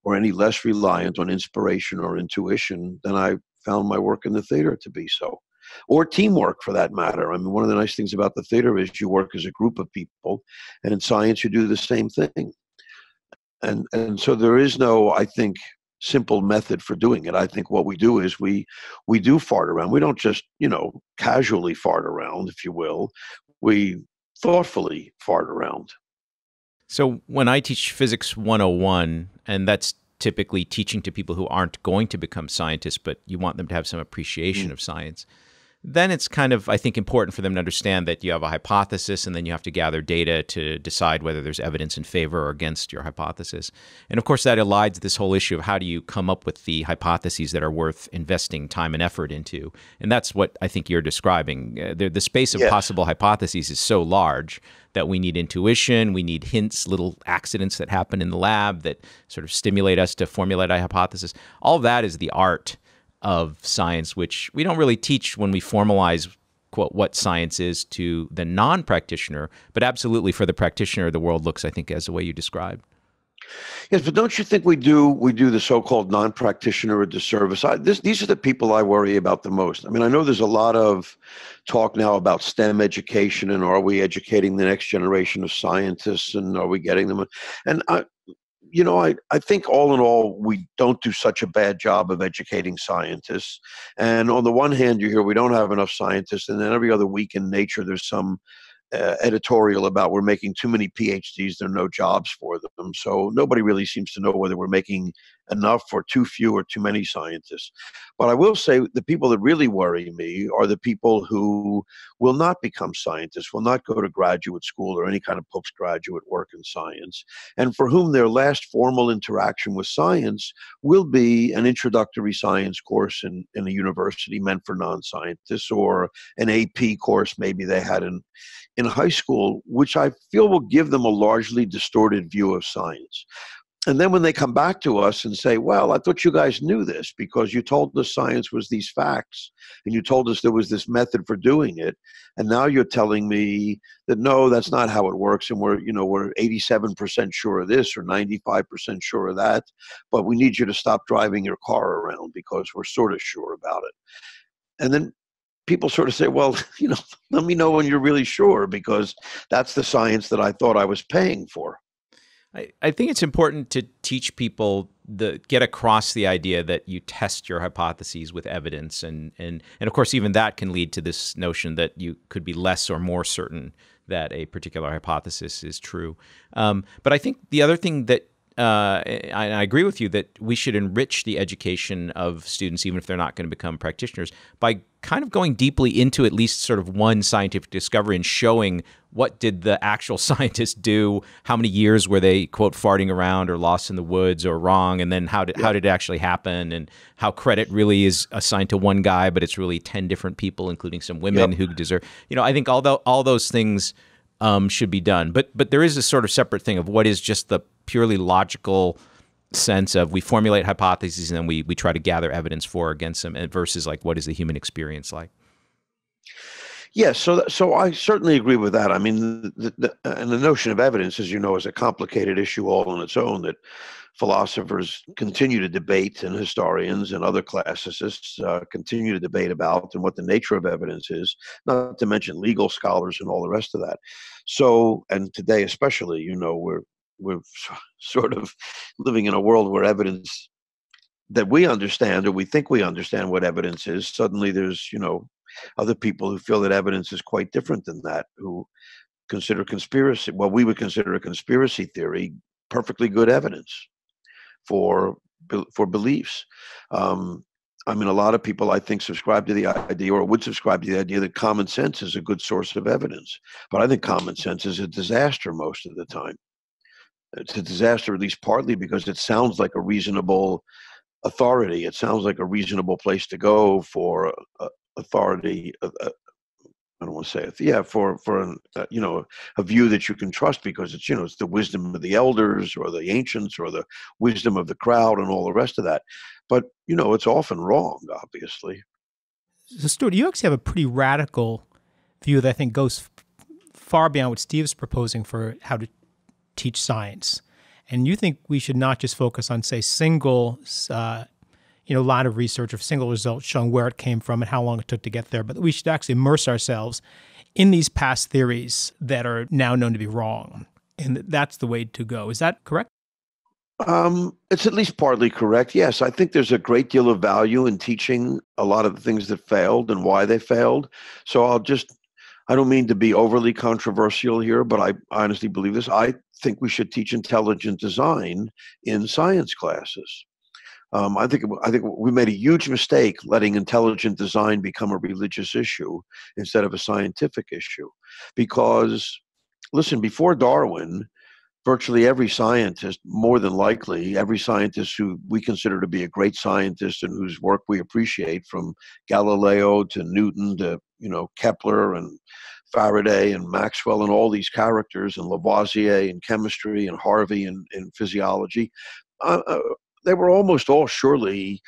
or any less reliant on inspiration or intuition than I found my work in the theater to be so or teamwork for that matter. I mean, one of the nice things about the theater is you work as a group of people, and in science, you do the same thing. And and so there is no i think simple method for doing it. I think what we do is we we do fart around. We don't just you know casually fart around if you will. We thoughtfully fart around. So when i teach physics 101 and that's typically teaching to people who aren't going to become scientists but you want them to have some appreciation mm. of science then it's kind of, I think, important for them to understand that you have a hypothesis and then you have to gather data to decide whether there's evidence in favor or against your hypothesis. And of course, that elides this whole issue of how do you come up with the hypotheses that are worth investing time and effort into. And that's what I think you're describing. Uh, the, the, space of possible hypotheses is so large that we need intuition, we need hints, little accidents that happen in the lab that sort of stimulate us to formulate a hypothesis. All that is the art of science, which we don't really teach when we formalize quote what science is to the non-practitioner, but absolutely for the practitioner, the world looks, I think, as the way you described. Yes, but don't you think we do we do the so-called non-practitioner a disservice? I, this, these are the people I worry about the most. I mean, I know there's a lot of talk now about STEM education and are we educating the next generation of scientists and are we getting them? And I, you know, I, I think all in all, we don't do such a bad job of educating scientists. And on the one hand, you hear we don't have enough scientists, and then every other week in Nature, there's some uh, editorial about we're making too many PhDs, there are no jobs for them. So nobody really seems to know whether we're making enough or too few or too many scientists. But I will say the people that really worry me are the people who will not become scientists, will not go to graduate school or any kind of postgraduate work in science, and for whom their last formal interaction with science will be an introductory science course in, in a university meant for non scientists or an AP course maybe they had in in high school, which I feel will give them a largely distorted view of science. And then when they come back to us and say, Well, I thought you guys knew this because you told us science was these facts and you told us there was this method for doing it. And now you're telling me that no, that's not how it works. And we're, you know, we're 87% sure of this or 95% sure of that. But we need you to stop driving your car around because we're sort of sure about it. And then people sort of say, well, [LAUGHS] you know, let me know when you're really sure because that's the science that I thought I was paying for. I, I think it's important to teach people the get across the idea that you test your hypotheses with evidence and and and of course even that can lead to this notion that you could be less or more certain that a particular hypothesis is true. Um, but I think the other thing that uh, I, I agree with you that we should enrich the education of students, even if they're not going to become practitioners, by kind of going deeply into at least sort of one scientific discovery and showing what did the actual [LAUGHS] scientists do, how many years were they quote farting around or lost in the woods or wrong, and then how did yeah. how did it actually happen, and how credit really is assigned to one guy, but it's really ten different people, including some women yep. who deserve. You know, I think all the, all those things um, should be done, but but there is a sort of separate thing of what is just the purely logical sense of we formulate hypotheses and then we we try to gather evidence for or against them versus like what is the human experience like? Yes so so i certainly agree with that. I mean the, the, and the notion of evidence as you know is a complicated issue all on its own that philosophers continue to debate and historians and other classicists uh, continue to debate about and what the nature of evidence is not to mention legal scholars and all the rest of that. So and today especially you know we're we're [LAUGHS] sort of living in a world where evidence that we understand or we think we understand what evidence is suddenly there's you know other people who feel that evidence is quite different than that who consider conspiracy what we would consider a conspiracy theory perfectly good evidence for for beliefs um, I mean, a lot of people, I think, subscribe to the idea or would subscribe to the idea that common sense is a good source of evidence. But I think common sense is a disaster most of the time it's a disaster, at least partly because it sounds like a reasonable authority. It sounds like a reasonable place to go for uh, authority. Uh, uh, I don't want to say it. Yeah, for for an, uh, you know a view that you can trust because it's you know it's the wisdom of the elders or the ancients or the wisdom of the crowd and all the rest of that. But you know it's often wrong, obviously. So Stuart, you actually have a pretty radical view that I think goes far beyond what Steve's proposing for how to teach science. And you think we should not just focus on, say, single, uh, you know, line of research of single results showing where it came from and how long it took to get there, but we should actually immerse ourselves in these past theories that are now known to be wrong. And that's the way to go. Is that correct? Um, it's at least partly correct. Yes, I think there's a great deal of value in teaching a lot of the things that failed and why they failed. So I'll just, I don't mean to be overly controversial here, but I honestly believe this. I think we should teach intelligent design in science classes. Um, I think I think we made a huge mistake letting intelligent design become a religious issue instead of a scientific issue, because listen, before Darwin, virtually every scientist, more than likely, every scientist who we consider to be a great scientist and whose work we appreciate, from Galileo to Newton to you know Kepler and Faraday and Maxwell and all these characters, and Lavoisier in chemistry and Harvey in, in physiology, uh, uh, they were almost all surely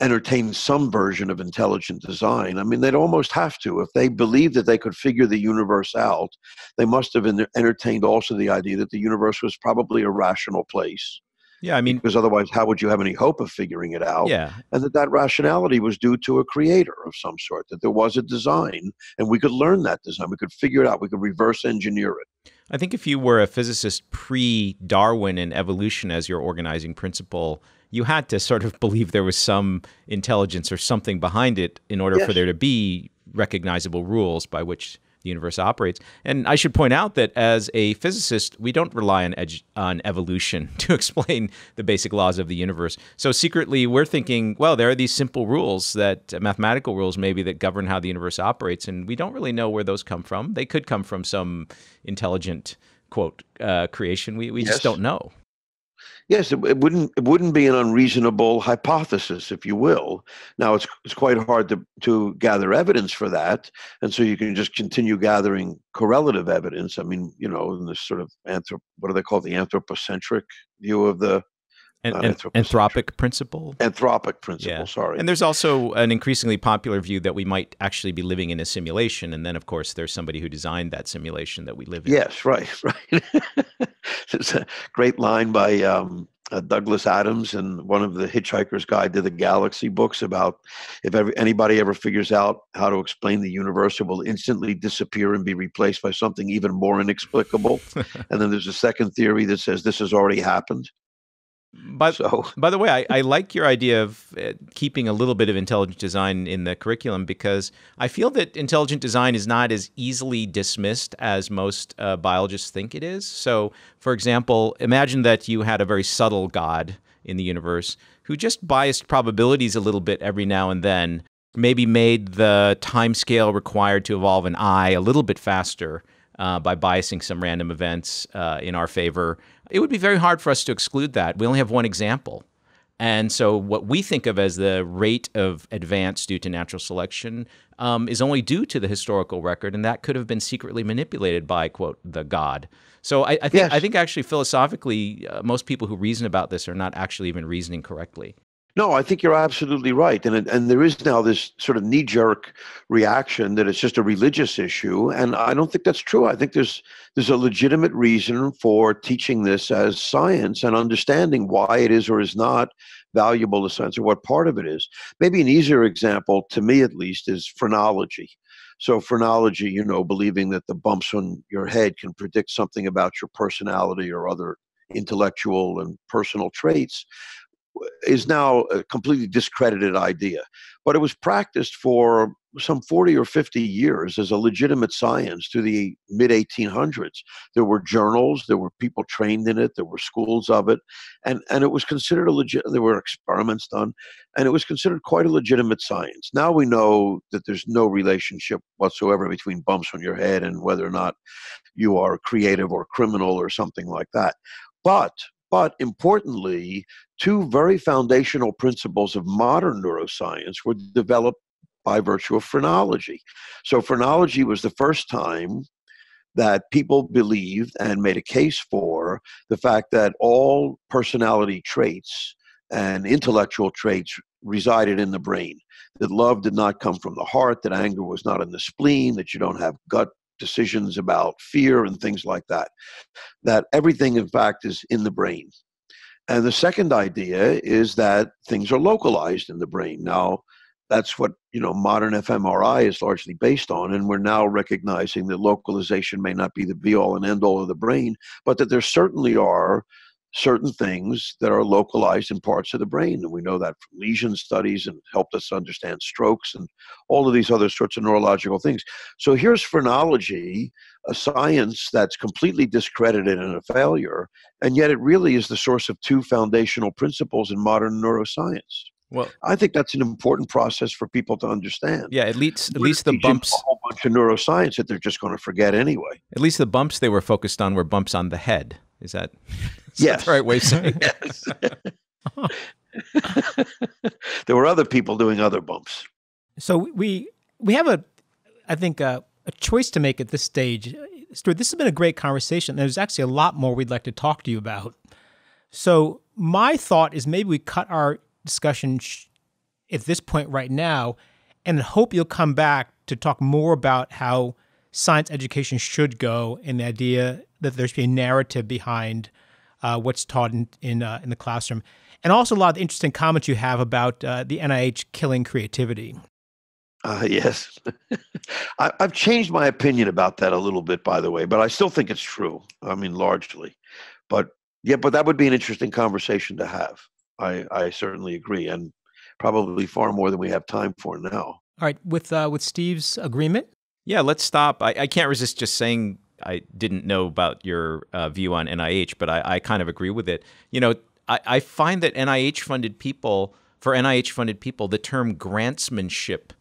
entertained some version of intelligent design. I mean, they'd almost have to. If they believed that they could figure the universe out, they must have entertained also the idea that the universe was probably a rational place yeah, I mean, because otherwise, how would you have any hope of figuring it out? Yeah, and that that rationality was due to a creator of some sort. That there was a design, and we could learn that design. We could figure it out. We could reverse engineer it. I think if you were a physicist pre-Darwin and evolution as your organizing principle, you had to sort of [LAUGHS] believe there was some intelligence or something behind it in order yes. for there to be recognizable rules by which the universe operates. And I should point out that as a physicist, we don't rely on, on evolution [LAUGHS] to explain the basic laws of the universe. So secretly, we're thinking, well, there are these simple rules that uh, mathematical rules maybe that govern how the universe operates, and we don't really know where those come from. They could come from some intelligent quote uh, creation. We we yes. just don't know. Yes, it, it, wouldn't it wouldn't be an unreasonable hypothesis, if you will. Now it's it's quite hard to to gather evidence for that, and so you can just continue gathering correlative evidence. I mean, you know, in this sort of anthrop what do they call the anthropocentric view of the an, anthropic principle. Anthropic principle. Yeah. Sorry. And there's also an increasingly popular view that we might actually be living in a simulation, and then of course there's somebody who designed that simulation that we live in. Yes, right, [LAUGHS] right. There's a great line by um, uh, Douglas Adams in one of the Hitchhiker's Guide to the Galaxy books about if ever, anybody ever figures out how to explain the universe, it will instantly disappear and be replaced by something even more inexplicable. [LAUGHS] and then there's a second theory that says this has already happened. By, so. [LAUGHS] by the way, I, I like your idea of uh, keeping a little bit of intelligent design in the curriculum because I feel that intelligent design is not as easily dismissed as most uh, biologists think it is. So, for example, imagine that you had a very subtle God in the universe who just biased probabilities a little bit every now and then, maybe made the time scale required to evolve an eye a little bit faster uh, by biasing some random events uh, in our favor, it would be very hard for us to exclude that. We only have one example. And so, what we think of as the rate of advance due to natural selection um, is only due to the historical record, and that could have been secretly manipulated by, quote, the God. So, I, I think, yes. I think actually philosophically, uh, most people who reason about this are not actually even reasoning correctly. No, I think you're absolutely right, and and there is now this sort of knee jerk reaction that it's just a religious issue, and I don't think that's true. I think there's there's a legitimate reason for teaching this as science and understanding why it is or is not valuable to science or what part of it is. Maybe an easier example, to me at least, is phrenology. So phrenology, you know, believing that the bumps on your head can predict something about your personality or other intellectual and personal traits is now a completely discredited idea. But it was practiced for some 40 or 50 years as a legitimate science to the mid 1800s. There were journals, there were people trained in it, there were schools of it, and, and it was considered a legit, there were experiments done, and it was considered quite a legitimate science. Now we know that there's no relationship whatsoever between bumps on your head and whether or not you are creative or criminal or something like that. But but importantly, two very foundational principles of modern neuroscience were developed by virtue of phrenology. So, phrenology was the first time that people believed and made a case for the fact that all personality traits and intellectual traits resided in the brain. That love did not come from the heart, that anger was not in the spleen, that you don't have gut decisions about fear and things like that. That everything, in fact, is in the brain. And the second idea is that things are localized in the brain. Now, that's what you know modern fMRI is largely based on, and we're now recognizing that localization may not be the be all and end all of the brain, but that there certainly are certain things that are localized in parts of the brain. And we know that from lesion studies and helped us understand strokes and all of these other sorts of neurological things. So here's phrenology, a science that's completely discredited and a failure, and yet it really is the source of two foundational principles in modern neuroscience. Well, I think that's an important process for people to understand. Yeah, at least at least the bumps. A whole bunch of neuroscience that they're just going to forget anyway. At least the bumps they were focused on were bumps on the head. Is that, yes. That the right way of saying [LAUGHS] yes. there were other people doing other bumps. So we we have a, I think a, a choice to make at this stage. Stuart, this has been a great conversation. There's actually a lot more we'd like to talk to you about. So my thought is maybe we cut our discussion sh- at this point right now, and hope you'll come back to talk more about how science education should go and the idea that there should be a narrative behind uh, what's taught in in, uh, in, the classroom, and also a lot of interesting comments you have about uh, the NIH killing creativity. Uh, yes, [LAUGHS] I, have changed my opinion about that a little bit, by the way, but I still think it's true. I mean, largely, but yeah, but that would be an interesting conversation to have. I, I certainly agree, and probably far more than we have time for now. All right, with uh, with Steve's agreement. Yeah, let's stop. I, I can't resist just saying I didn't know about your uh, view on NIH, but I, I, kind of agree with it. You know, I, I find that NIH funded people, for NIH funded people, the term grantsmanship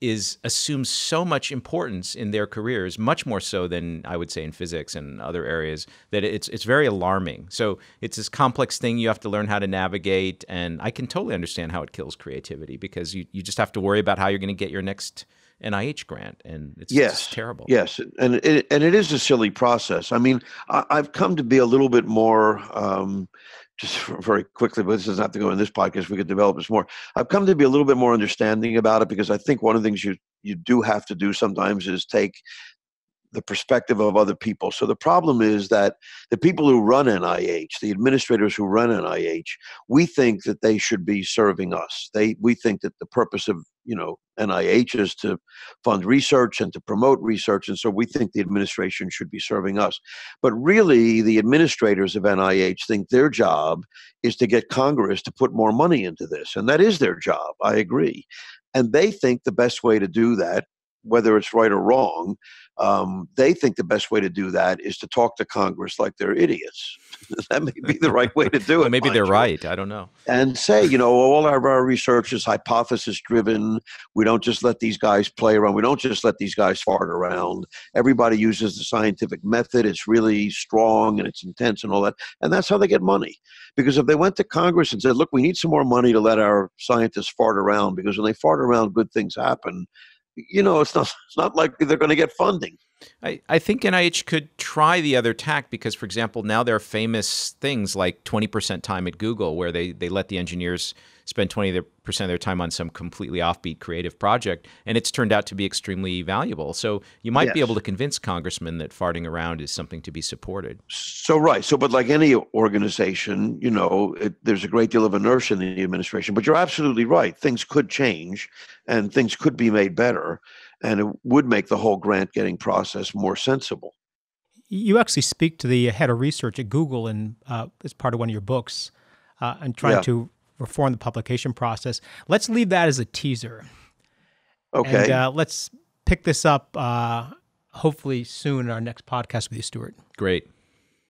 is assumes so much importance in their careers, much more so than I would say in physics and other areas, that it's it's very alarming. So it's this complex thing you have to learn how to navigate, and I can totally understand how it kills creativity because you, you just have to worry about how you're going to get your next NIH grant, and it's, yes, it's terrible. Yes, and it, and it is a silly process. I mean, I, have come to be a little bit more. Um, just [LAUGHS] very quickly, but this doesn't have to go in this podcast. We could develop this more. I've come to be a little bit more understanding about it because I think one of the things you you do have to do sometimes is take the perspective of other people. So the problem is that the people who run NIH, the administrators who run NIH, we think that they should be serving us. They we think that the purpose of you know NIH is to fund research and to promote research, and so we think the administration should be serving us. But really, the administrators of NIH think their job is to get Congress to put more money into this, and that is their job. I agree, and they think the best way to do that whether it's right or wrong, um, they think the best way to do that is to talk to Congress like they're idiots. [LAUGHS] that may be the right way to do it. well, maybe they're you. right. I don't know. And say, you know, all of our research is hypothesis driven. We don't just let these guys play around. We don't just let these guys fart around. Everybody uses the scientific method. It's really strong and it's intense and all that. And that's how they get money. Because if they went to Congress and said, look, we need some more money to let our scientists fart around, because when they fart around, good things happen you know, it's not it's not like they're going to get funding. I, I think NIH could try the other tack because, for example, now there are famous things like 20% time at Google where they, they let the engineers spend 20% of their time on some completely offbeat creative project, and it's turned out to be extremely valuable. So you might yes. be able to convince congressmen that farting around is something to be supported. So, right. So, but like any organization, you know, it, there's a great deal of inertia in the administration, but you're absolutely right. Things could change and things could be made better and it would make the whole grant getting process more sensible. You actually speak to the head of research at Google and uh, as part of one of your books, uh, and trying yeah. to reform the publication process. Let's leave that as a teaser. Okay. And uh, let's pick this up uh, hopefully soon in our next podcast with you, Stuart. Great.